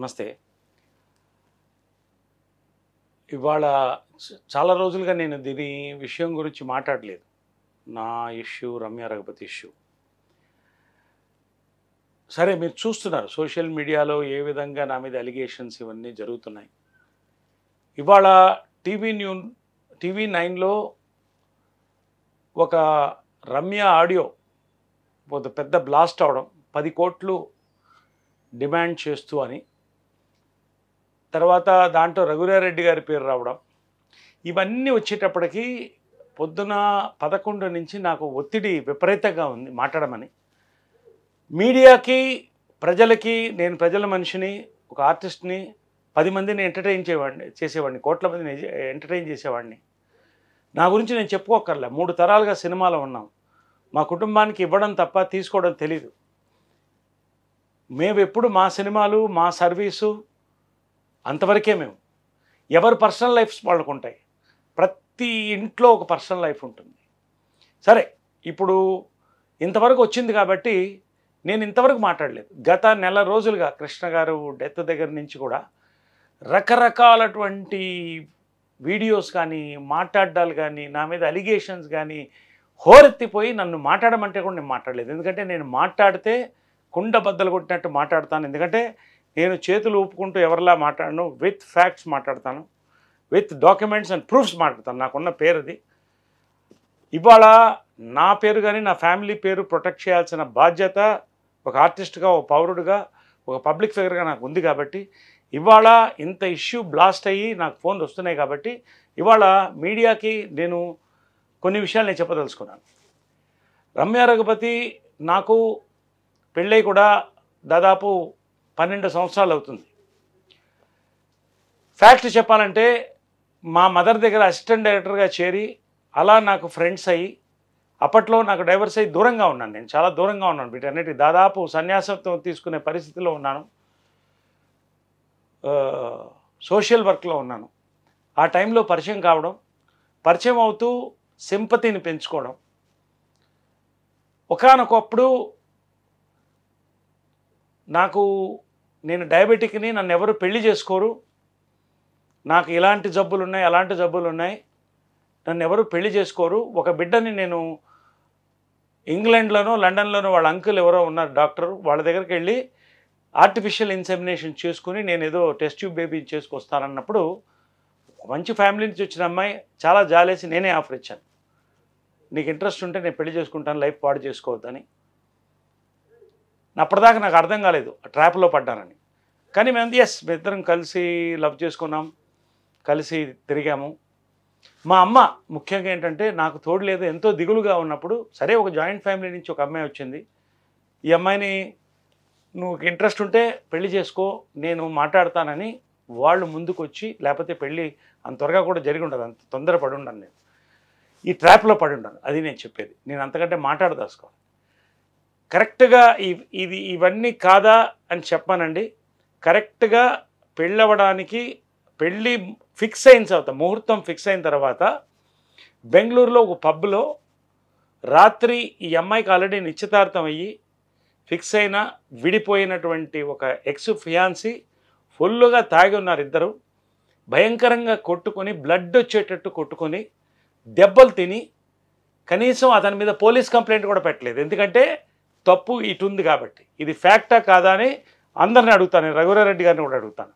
నమస్తే. ఇవాళ చాలా రోజులుగా నేను దీని విషయం గురించి మాట్లాడలేదు. నా ఇష్యూ రమ్య రఘుపతి ఇష్యూ. సరే మీరు చూస్తున్నారు సోషల్ మీడియాలో ఏ విధంగా నా మీద అలిగేషన్స్ ఇవన్నీ జరుగుతున్నాయి. ఇవాళ టీవీ న్యూ టీవీ నైన్లో ఒక రమ్య ఆడియో పెద్ద బ్లాస్ట్ అవడం పది కోట్లు డిమాండ్ చేస్తూ అని తర్వాత దాంట్లో రఘురారెడ్డి గారి పేరు రావడం ఇవన్నీ వచ్చేటప్పటికి పొద్దున పదకొండు నుంచి నాకు ఒత్తిడి విపరీతంగా ఉంది మాట్లాడమని. మీడియాకి ప్రజలకి నేను ప్రజల మనిషిని ఒక ఆర్టిస్ట్ని పది మందిని ఎంటర్టైన్ చేయవాడిని చేసేవాడిని కోట్ల మందిని ఎంటర్టైన్ చేసేవాడిని. నా గురించి నేను చెప్పుకోకర్లే మూడు తరాలుగా సినిమాలో ఉన్నాం. మా కుటుంబానికి ఇవ్వడం తప్ప తీసుకోవడం తెలీదు. మేము ఎప్పుడు మా సినిమాలు మా సర్వీసు అంతవరకే మేము. ఎవరి పర్సనల్ లైఫ్స్ వాళ్ళకు ఉంటాయి ప్రతి ఇంట్లో ఒక పర్సనల్ లైఫ్ ఉంటుంది. సరే ఇప్పుడు ఇంతవరకు వచ్చింది కాబట్టి నేను ఇంతవరకు మాట్లాడలేదు. గత నెల రోజులుగా కృష్ణ గారు డెత్ దగ్గర నుంచి కూడా రకరకాలటువంటి వీడియోస్ కానీ మాట్లాడాలు కానీ నా మీద అలిగేషన్స్ కానీ హోరెత్తిపోయి నన్ను మాట్లాడమంటే కూడా నేను మాట్లాడలేదు. ఎందుకంటే నేను మాట్లాడితే కుండ బద్దలు కొట్టినట్టు మాట్లాడతాను. ఎందుకంటే నేను చేతులు ఊపుకుంటూ ఎవరిలా మాట్లాడను విత్ ఫ్యాక్ట్స్ మాట్లాడతాను. విత్ డాక్యుమెంట్స్ అండ్ ప్రూఫ్స్ మాట్లాడతాను. నాకున్న పేరు అది ఇవాళ నా పేరు కానీ నా ఫ్యామిలీ పేరు ప్రొటెక్ట్ చేయాల్సిన బాధ్యత ఒక ఆర్టిస్ట్గా ఒక పౌరుడిగా ఒక పబ్లిక్ ఫిగర్గా నాకు ఉంది కాబట్టి ఇవాళ ఇంత ఇష్యూ బ్లాస్ట్ అయ్యి నాకు ఫోన్లు వస్తున్నాయి కాబట్టి ఇవాళ మీడియాకి నేను కొన్ని విషయాలు నేను చెప్పదలుచుకున్నాను. రమ్య రఘుపతి నాకు పెళ్ళై కూడా దాదాపు పన్నెండు సంవత్సరాలు అవుతుంది. ఫ్యాక్ట్ చెప్పాలంటే మా మదర్ దగ్గర అసిస్టెంట్ డైరెక్టర్గా చేరి అలా నాకు ఫ్రెండ్స్ అయ్యి అప్పట్లో నాకు డైవర్స్ అయ్యి దూరంగా ఉన్నాను నేను చాలా దూరంగా ఉన్నాను వీటన్నిటి. దాదాపు సన్యాసత్వం తీసుకునే పరిస్థితిలో ఉన్నాను. సోషల్ వర్క్లో ఉన్నాను. ఆ టైంలో పరిచయం కావడం పరిచయం అవుతూ సింపతిని పెంచుకోవడం. ఒకానొకప్పుడు నాకు నేను డయాబెటిక్ని నన్ను ఎవరు పెళ్ళి చేసుకోరు. నాకు ఇలాంటి జబ్బులు ఉన్నాయి అలాంటి జబ్బులు ఉన్నాయి నన్ను ఎవరు పెళ్ళి చేసుకోరు. ఒక బిడ్డని నేను ఇంగ్లాండ్లోనో లండన్లోనో వాళ్ళ అంకుల్ ఎవరో ఉన్నారు డాక్టర్ వాళ్ళ దగ్గరికి వెళ్ళి ఆర్టిఫిషియల్ ఇన్సెమినేషన్ చేసుకుని నేను ఏదో టెస్ట్ ట్యూబ్ బేబీ చేసుకొస్తానన్నప్పుడు మంచి ఫ్యామిలీ నుంచి వచ్చిన అమ్మాయి చాలా జాలేసి నేనే ఆఫర్ ఇచ్చాను. నీకు ఇంట్రెస్ట్ ఉంటే నేను పెళ్ళి చేసుకుంటాను లైఫ్ పాడు చేసుకోవద్దని. అప్పటిదాకా నాకు అర్థం కాలేదు ట్రాప్లో పడ్డానని. కానీ మేము ఎస్ మేమిద్దరం కలిసి లవ్ చేసుకున్నాం కలిసి తిరిగాము. మా అమ్మ ముఖ్యంగా ఏంటంటే నాకు తోడు లేదు ఎంతో దిగులుగా ఉన్నప్పుడు సరే ఒక జాయింట్ ఫ్యామిలీ నుంచి ఒక అమ్మాయి వచ్చింది. ఈ అమ్మాయిని నువ్వు ఇంట్రెస్ట్ ఉంటే పెళ్ళి చేసుకో నేను మాట్లాడతానని వాళ్ళు ముందుకు వచ్చి లేకపోతే పెళ్ళి అంత త్వరగా కూడా జరిగి ఉండదు అంత తొందర పడి ఉండను నేను. ఈ ట్రాప్లో పడి ఉండను అది నేను చెప్పేది. నేను అంతకంటే మాట్లాడదాసుకోను కరెక్ట్గా ఇది ఇవన్నీ కాదా అని చెప్పానండి. కరెక్ట్గా పెళ్ళవడానికి పెళ్ళి ఫిక్స్ అయిన తర్వాత ముహూర్తం ఫిక్స్ అయిన తర్వాత బెంగళూరులో ఒక పబ్లో రాత్రి ఈ అమ్మాయికి ఆల్రెడీ నిశ్చితార్థం అయ్యి ఫిక్స్ అయిన విడిపోయినటువంటి ఒక ఎక్స్ ఫియాన్సీ ఫుల్గా తాగి ఉన్నారు ఇద్దరు. భయంకరంగా కొట్టుకొని బ్లడ్ వచ్చేటట్టు కొట్టుకొని దెబ్బలు తిని కనీసం అతని మీద పోలీస్ కంప్లైంట్ కూడా పెట్టలేదు. ఎందుకంటే తప్పు ఇటు ఉంది కాబట్టి. ఇది ఫ్యాక్టా కాదా అని అందరిని అడుగుతాను. నేను రఘురారెడ్డి గారిని కూడా అడుగుతాను.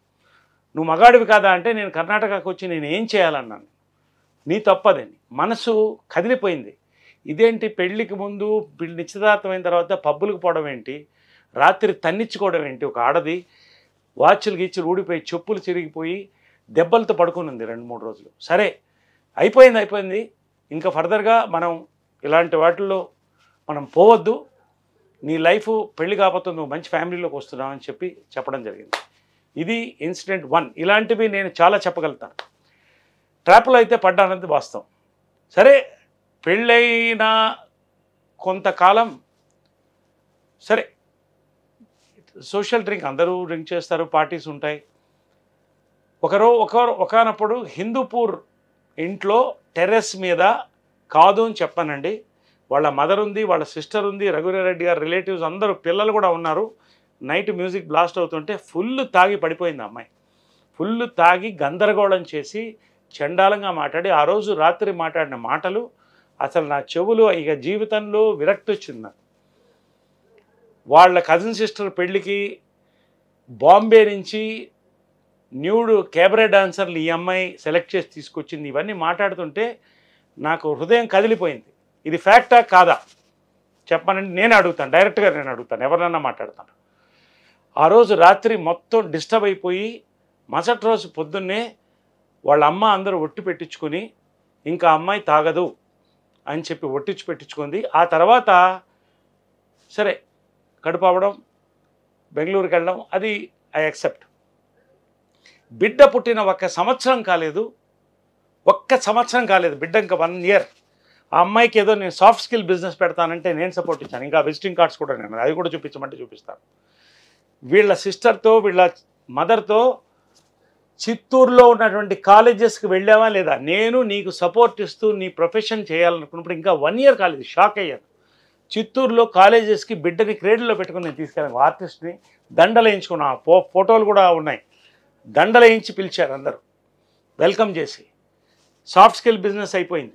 నువ్వు మగాడివి కాదా అంటే నేను కర్ణాటకకు వచ్చి నేను ఏం చేయాలన్నాను? నీ తప్పదని మనసు కదిలిపోయింది. ఇదేంటి పెళ్ళికి ముందు పెళ్ళి నిశ్చితార్థమైన తర్వాత పబ్బులకు పోవడం ఏంటి? రాత్రి తన్నిచ్చుకోవడం ఏంటి? ఒక ఆడది వాచ్లు గీచ్చులు ఊడిపోయి చెప్పులు చిరిగిపోయి దెబ్బలతో పడుకునింది రెండు మూడు రోజులు. సరే అయిపోయింది అయిపోయింది. ఇంకా ఫర్దర్గా మనం ఇలాంటి వాటిల్లో మనం పోవద్దు. నీ లైఫ్ పెళ్ళి కాకపోతే నువ్వు మంచి ఫ్యామిలీలోకి వస్తున్నావు అని చెప్పి చెప్పడం జరిగింది. ఇది ఇన్సిడెంట్ వన్. ఇలాంటివి నేను చాలా చెప్పగలుగుతాను. ట్రాప్లో అయితే పడ్డానది వాస్తవం. సరే పెళ్ళైన కొంతకాలం సరే సోషల్ డ్రింక్ అందరూ డ్రింక్ చేస్తారు పార్టీస్ ఉంటాయి. ఒకరో ఒకరు ఒకనప్పుడు హిందూపూర్ ఇంట్లో టెర్రస్ మీద కాదు అని చెప్పానండి. వాళ్ళ మదర్ ఉంది వాళ్ళ సిస్టర్ ఉంది రఘువీరారెడ్డి గారి రిలేటివ్స్ అందరూ పిల్లలు కూడా ఉన్నారు. నైట్ మ్యూజిక్ బ్లాస్ట్ అవుతుంటే ఫుల్ తాగి పడిపోయింది అమ్మాయి. ఫుల్ తాగి గందరగోళం చేసి చండాలంగా మాట్లాడి ఆ రోజు రాత్రి మాట్లాడిన మాటలు అసలు నా చెవులు ఇక జీవితంలో విరక్తి వచ్చింది నాకు. వాళ్ళ కజిన్ సిస్టర్ పెళ్ళికి బాంబే నుంచి న్యూడు కేబరే డాన్సర్లు ఈ అమ్మాయి సెలెక్ట్ చేసి తీసుకొచ్చింది. ఇవన్నీ మాట్లాడుతుంటే నాకు హృదయం కదిలిపోయింది. ఇది ఫ్యాక్టా కాదా? చెప్పానంటే నేను అడుగుతాను డైరెక్ట్గా నేను అడుగుతాను ఎవరినన్నా మాట్లాడతాను. ఆ రోజు రాత్రి మొత్తం డిస్టర్బ్ అయిపోయి మరుసటి రోజు పొద్దున్నే వాళ్ళ అమ్మ అందరూ ఒట్టి పెట్టించుకొని ఇంకా అమ్మాయి తాగదు అని చెప్పి ఒట్టించి పెట్టించుకుంది. ఆ తర్వాత సరే కడుపు అవ్వడం బెంగళూరుకి వెళ్ళడం అది ఐ యాక్సెప్ట్. బిడ్డ పుట్టిన ఒక్క సంవత్సరం కాలేదు ఒక్క సంవత్సరం కాలేదు బిడ్డ ఇంకా వన్ ఇయర్. ఆ అమ్మాయికి ఏదో నేను సాఫ్ట్ స్కిల్ బిజినెస్ పెడతానంటే నేను సపోర్ట్ ఇచ్చాను. ఇంకా విజిటింగ్ కార్డ్స్ కూడా నేను అది కూడా చూపించమంటే చూపిస్తాను. వీళ్ళ సిస్టర్తో వీళ్ళ మదర్తో చిత్తూరులో ఉన్నటువంటి కాలేజెస్కి వెళ్ళావా లేదా? నేను నీకు సపోర్ట్ ఇస్తూ నీ ప్రొఫెషన్ చేయాలనుకున్నప్పుడు ఇంకా వన్ ఇయర్ కాలేజ్ షాక్ అయ్యాను. చిత్తూరులో కాలేజెస్కి బిడ్డని క్రేడ్లో పెట్టుకుని నేను తీసుకెళ్ళాను. ఆర్టిస్ట్ని దండలేయించుకున్నా ఫో ఫోటోలు కూడా ఉన్నాయి. దండలు వేయించి పిలిచారు అందరూ. వెల్కమ్ చేసి. సాఫ్ట్ స్కిల్ బిజినెస్ అయిపోయింది.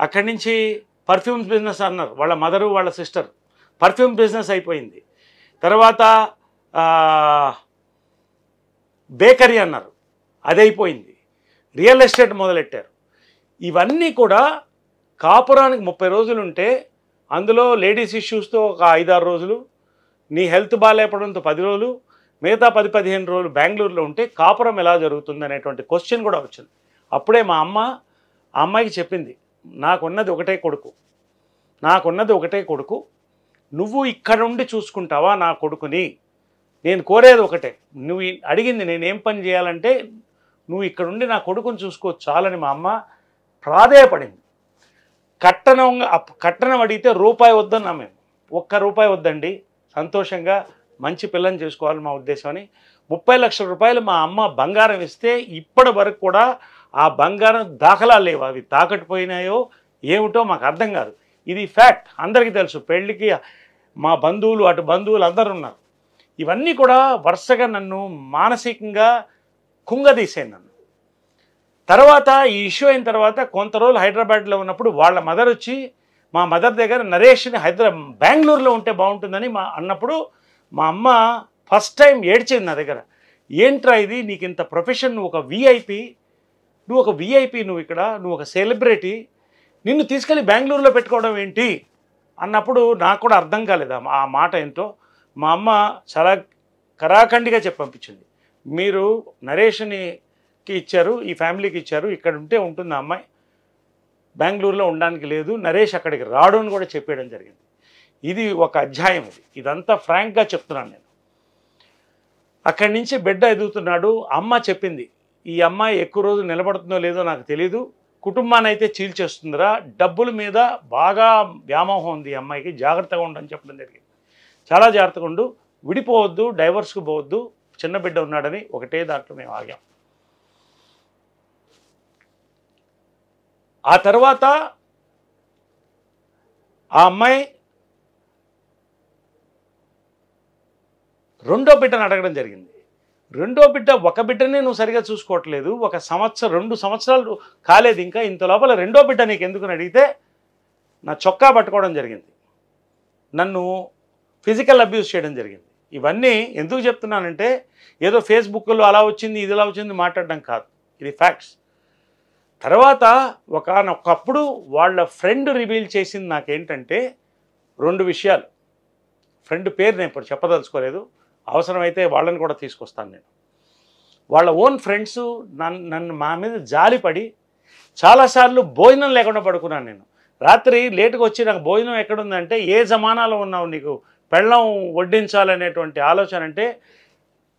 అక్కడి నుంచి పర్ఫ్యూమ్స్ బిజినెస్ అన్నారు. వాళ్ళ మదరు వాళ్ళ సిస్టర్. పర్ఫ్యూమ్ బిజినెస్ అయిపోయింది. తర్వాత బేకరీ అన్నారు. అది అయిపోయింది రియల్ ఎస్టేట్ మొదలెట్టారు. ఇవన్నీ కూడా కాపురానికి ముప్పై రోజులు ఉంటే అందులో లేడీస్ ఇష్యూస్తో ఒక ఐదారు రోజులు నీ హెల్త్ బాగాలేపడంతో పది రోజులు మిగతా పది పదిహేను రోజులు బెంగళూరులో ఉంటే కాపురం ఎలా జరుగుతుంది అనేటువంటి క్వశ్చన్ కూడా వచ్చింది. అప్పుడే మా అమ్మ అమ్మాయికి చెప్పింది. నాకున్నది ఒకటే కొడుకు. నాకున్నది ఒకటే కొడుకు. నువ్వు ఇక్కడ ఉండి చూసుకుంటావా నా కొడుకుని? నేను కోరేది ఒకటే. నువ్వు అడిగింది నేను ఏం పని చేయాలంటే నువ్వు ఇక్కడుండి నా కొడుకుని చూసుకో చాలని మా అమ్మ ప్రాధేయపడింది. కట్టణంగా అప్- అడిగితే రూపాయి వద్దన్నా మేము. ఒక్క రూపాయి వద్దండి. సంతోషంగా మంచి పిల్లని చేసుకోవాలి మా ఉద్దేశం అని ముప్పై లక్షల రూపాయలు మా అమ్మ బంగారం ఇస్తే ఇప్పటి వరకు కూడా ఆ బంగారం దాఖలా లేవు. అవి తాకట్టు ఏమిటో మాకు అర్థం కాదు. ఇది ఫ్యాక్ట్. అందరికీ తెలుసు. పెళ్ళికి మా బంధువులు అటు బంధువులు అందరు ఉన్నారు. ఇవన్నీ కూడా వరుసగా నన్ను మానసికంగా కుంగదీసాయి నన్ను. తర్వాత ఈ ఇష్యూ అయిన తర్వాత కొంత రోజులు హైదరాబాద్లో ఉన్నప్పుడు వాళ్ళ మదర్ వచ్చి మా మదర్ దగ్గర నరేష్ని హైదరాబాద్ బెంగళూరులో ఉంటే బాగుంటుందని మా అన్నప్పుడు మా అమ్మ ఫస్ట్ టైం ఏడ్చింది నా దగ్గర. ఏంట్రా ఇది? నీకు ఇంత ప్రొఫెషన్ ఒక విఐపి నువ్వు ఒక విఐపి నువ్వు ఇక్కడ నువ్వు ఒక సెలబ్రిటీ నిన్ను తీసుకెళ్ళి బెంగళూరులో పెట్టుకోవడం ఏంటి? అన్నప్పుడు నాకు కూడా అర్థం కాలేదు? ఆ- మాట ఏంటో? మా అమ్మ చాలా కరాఖండిగా చెప్పి పంపించింది. మీరు నరేష్నికి ఇచ్చారు ఈ ఫ్యామిలీకి ఇచ్చారు ఇక్కడ ఉంటే ఉంటుంది అమ్మాయి. బెంగళూరులో ఉండడానికి లేదు నరేష్ అక్కడికి రాడు అని కూడా చెప్పేయడం జరిగింది. ఇది ఒక అధ్యాయం ఇది ఇదంతా ఫ్రాంక్గా చెప్తున్నాను నేను. అక్కడి నుంచి బిడ్డ ఎదుగుతున్నాడు అమ్మ చెప్పింది ఈ అమ్మాయి ఎక్కువ రోజులు నిలబడుతుందో లేదో నాకు తెలీదు. కుటుంబాన్ని అయితే చీల్చేస్తుందిరా. డబ్బుల మీద బాగా వ్యామోహం ఉంది ఈ అమ్మాయికి. జాగ్రత్తగా ఉండని చెప్పడం జరిగింది. చాలా జాగ్రత్తగా ఉండు. విడిపోవద్దు డైవర్స్కి పోవద్దు. చిన్న బిడ్డ ఉన్నాడని ఒకటే దాంట్లో మేము ఆగాం. ఆ తర్వాత ఆ అమ్మాయి రెండో బిడ్డను అడగడం జరిగింది. రెండో బిడ్డ ఒక బిడ్డనే నువ్వు సరిగా చూసుకోవట్లేదు. ఒక సంవత్సరం రెండు సంవత్సరాలు కాలేదు ఇంకా ఇంత లోపల రెండో బిడ్డ నీకు ఎందుకుని అడిగితే నా చొక్కా పట్టుకోవడం జరిగింది. నన్ను ఫిజికల్ అబ్యూస్ చేయడం జరిగింది. ఇవన్నీ ఎందుకు చెప్తున్నానంటే ఏదో ఫేస్బుక్లో అలా వచ్చింది ఇది ఇలా వచ్చింది మాట్లాడడం కాదు. ఇది ఫ్యాక్ట్స్. తర్వాత ఒకనొకప్పుడు వాళ్ళ ఫ్రెండ్ రివీల్ చేసింది నాకేంటంటే రెండు విషయాలు. ఫ్రెండ్ పేరు నేను ఇప్పుడు చెప్పదలుచుకోలేదు. అవసరమైతే వాళ్ళని కూడా తీసుకొస్తాను నేను. వాళ్ళ ఓన్ ఫ్రెండ్స్ నన్ను నన్ను మా మీద జాలిపడి చాలాసార్లు భోజనం లేకుండా పడుకున్నాను నేను. రాత్రి లేటుగా వచ్చి నాకు భోజనం ఎక్కడుందంటే ఏ జమానాలో ఉన్నావు నీకు? పెళ్ళం వడ్డించాలనేటువంటి ఆలోచన అంటే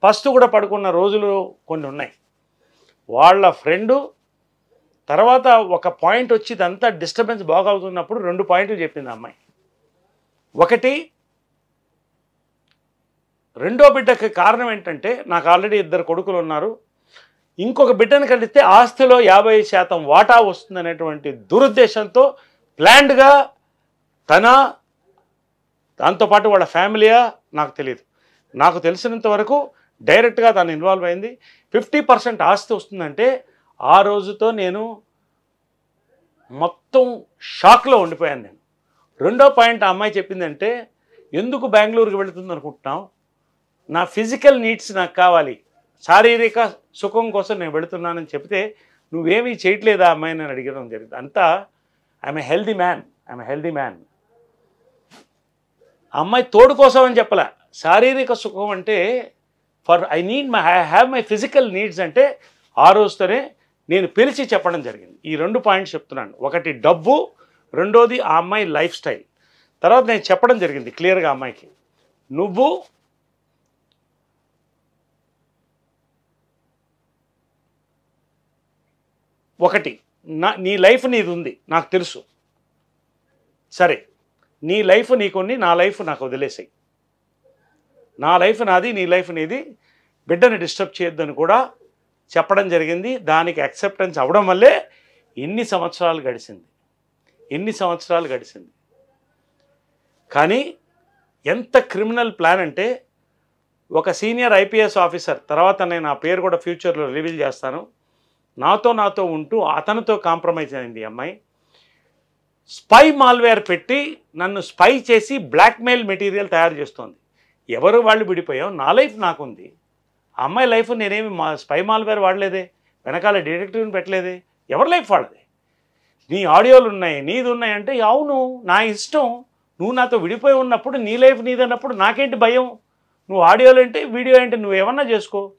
ఫస్ట్ కూడా పడుకున్న రోజులు కొన్ని ఉన్నాయి. వాళ్ళ ఫ్రెండు తర్వాత ఒక పాయింట్ వచ్చి ఇదంతా డిస్టర్బెన్స్ బాగా అవుతున్నప్పుడు రెండు పాయింట్లు చెప్పింది అమ్మాయి. ఒకటి రెండో బిడ్డకి కారణం ఏంటంటే నాకు ఆల్రెడీ ఇద్దరు కొడుకులు ఉన్నారు. ఇంకొక బిడ్డను కలిస్తే ఆస్తిలో యాభై శాతం వాటా వస్తుందనేటువంటి దురుద్దేశంతో ప్లాండ్గా తన దాంతోపాటు వాళ్ళ ఫ్యామిలీయా నాకు తెలియదు నాకు తెలిసినంత వరకు డైరెక్ట్గా తను ఇన్వాల్వ్ అయింది. ఫిఫ్టీ పర్సెంట్ ఆస్తి వస్తుందంటే ఆ రోజుతో నేను మొత్తం షాక్లో ఉండిపోయాను నేను. రెండో పాయింట్ ఆ అమ్మాయి చెప్పిందంటే ఎందుకు బెంగళూరుకి వెళుతుంది అనుకుంటున్నాం నా ఫిజికల్ నీడ్స్ నాకు కావాలి. శారీరక సుఖం కోసం నేను వెళుతున్నానని చెప్తే నువ్వేమీ చేయట్లేదా అమ్మాయి అని అడిగడం జరిగింది. అంతా I'm a healthy man I'm healthy man అమ్మాయి తోడు కోసం అని చెప్పలే. శారీరక సుఖం అంటే for I need my I have my physical needs అంటే ఆ రోజుతోనే నేను పిలిచి చెప్పడం జరిగింది. ఈ రెండు పాయింట్స్ చెప్తున్నాను. ఒకటి డబ్బు రెండోది ఆ అమ్మాయి లైఫ్ స్టైల్ తర్వాత నేను చెప్పడం జరిగింది క్లియర్గా అమ్మాయికి. నువ్వు ఒకటి. నా నీ లైఫ్ నీది ఉంది నాకు తెలుసు. సరే నీ లైఫ్ నీకుని నా లైఫ్ నాకు వదిలేసాయి. నా లైఫ్ నాది నీ లైఫ్ నీది. బిడ్డని డిస్టర్బ్ చేయొద్దని కూడా చెప్పడం జరిగింది. దానికి యాక్సెప్టెన్స్ అవ్వడం వల్లే ఎన్ని సంవత్సరాలు గడిచింది ఎన్ని సంవత్సరాలు గడిచింది కానీ ఎంత క్రిమినల్ ప్లాన్ అంటే ఒక సీనియర్ ఐపీఎస్ ఆఫీసర్ తర్వాత నేను ఆ పేరు కూడా ఫ్యూచర్లో రివీల్ చేస్తాను. నాతో నాతో ఉంటూ అతనితో కాంప్రమైజ్ అయింది అమ్మాయి. స్పై మాల్వేర్ పెట్టి నన్ను స్పై చేసి బ్లాక్మెయిల్ మెటీరియల్ తయారు చేస్తోంది. ఎవరు వాళ్ళు విడిపోయావు నా లైఫ్ నాకుంది. అమ్మాయి లైఫ్ నేనేమి మా స్పై మాల్వేర్ వాడలేదే? వెనకాల డిటెక్టివ్ని పెట్టలేదే? ఎవరి లైఫ్ వాళ్ళది? నీ ఆడియోలు ఉన్నాయి నీది ఉన్నాయంటే అవును నా ఇష్టం. నువ్వు నాతో విడిపోయి ఉన్నప్పుడు నీ లైఫ్ నీదన్నప్పుడు నాకేంటి భయం? నువ్వు ఆడియోలు అంటే వీడియో ఏంటి నువ్వు ఏమన్నా చేసుకో.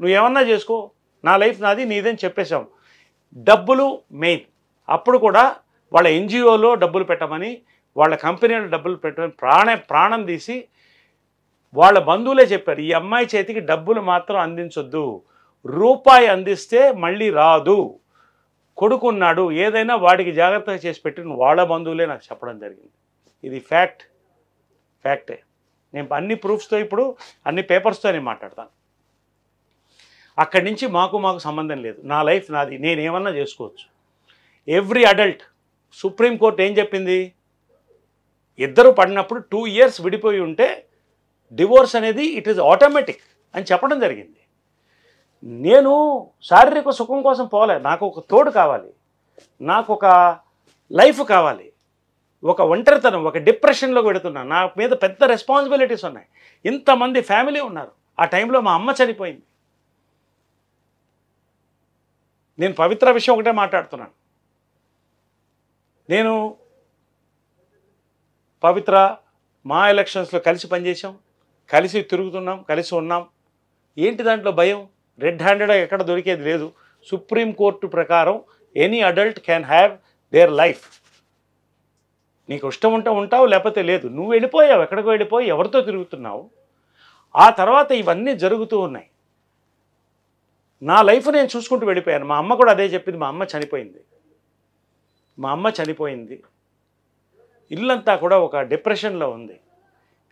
నువ్వు ఏమన్నా చేసుకో. నా లైఫ్ నాది నీదని చెప్పేశాం. డబ్బులు మెయిన్. అప్పుడు కూడా వాళ్ళ ఎన్జిఓలో డబ్బులు పెట్టమని వాళ్ళ కంపెనీలో డబ్బులు పెట్టమని ప్రాణ ప్రాణం తీసి వాళ్ళ బంధువులే చెప్పారు ఈ అమ్మాయి చేతికి డబ్బులు మాత్రం అందించొద్దు. రూపాయి అందిస్తే మళ్ళీ రాదు. కొడుకున్నాడు ఏదైనా వాడికి జాగ్రత్తగా చేసి పెట్టిన వాళ్ళ బంధువులే నాకు చెప్పడం జరిగింది. ఇది ఫ్యాక్ట్. ఫ్యాక్టే. నేను అన్ని ప్రూఫ్స్తో ఇప్పుడు అన్ని పేపర్స్తో నేను మాట్లాడతాను. అక్కడి నుంచి మాకు మాకు సంబంధం లేదు. నా లైఫ్ నాది. నేను ఏమన్నా చేసుకోవచ్చు. ఎవ్రీ అడల్ట్ సుప్రీంకోర్టు ఏం చెప్పింది? ఇద్దరు పడినప్పుడు టూ ఇయర్స్ విడిపోయి ఉంటే డివోర్స్ అనేది ఇట్ ఈజ్ ఆటోమేటిక్ అని చెప్పడం జరిగింది. నేను శారీరక సుఖం కోసం పోలే. నాకు ఒక తోడు కావాలి. నాకు ఒక లైఫ్ కావాలి. ఒక ఒంటరితనం ఒక డిప్రెషన్లో పెడుతున్నా. నా మీద పెద్ద రెస్పాన్సిబిలిటీస్ ఉన్నాయి. ఇంతమంది ఫ్యామిలీ ఉన్నారు. ఆ టైంలో మా అమ్మ చనిపోయింది. నేను పవిత్ర విషయం ఒకటే మాట్లాడుతున్నాను. నేను పవిత్ర మా ఎలక్షన్స్లో కలిసి పనిచేసాం కలిసి తిరుగుతున్నాం కలిసి ఉన్నాం. ఏంటి దాంట్లో భయం? రెడ్ హ్యాండెడ్ ఎక్కడ దొరికేది లేదు. సుప్రీంకోర్టు ప్రకారం any adult can have their life నీకు ఇష్టం ఉంటే ఉంటావు లేకపోతే లేదు. నువ్వు వెళ్ళిపోయావు ఎక్కడికో వెళ్ళిపోయి ఎవరితో తిరుగుతున్నావు? ఆ తర్వాత ఇవన్నీ జరుగుతూ ఉన్నాయి. నా లైఫ్ నేను చూసుకుంటూ వెళ్ళిపోయాను. మా అమ్మ కూడా అదే చెప్పింది. మా అమ్మ చనిపోయింది. మా అమ్మ చనిపోయింది. ఇల్లంతా కూడా ఒక డిప్రెషన్లో ఉంది.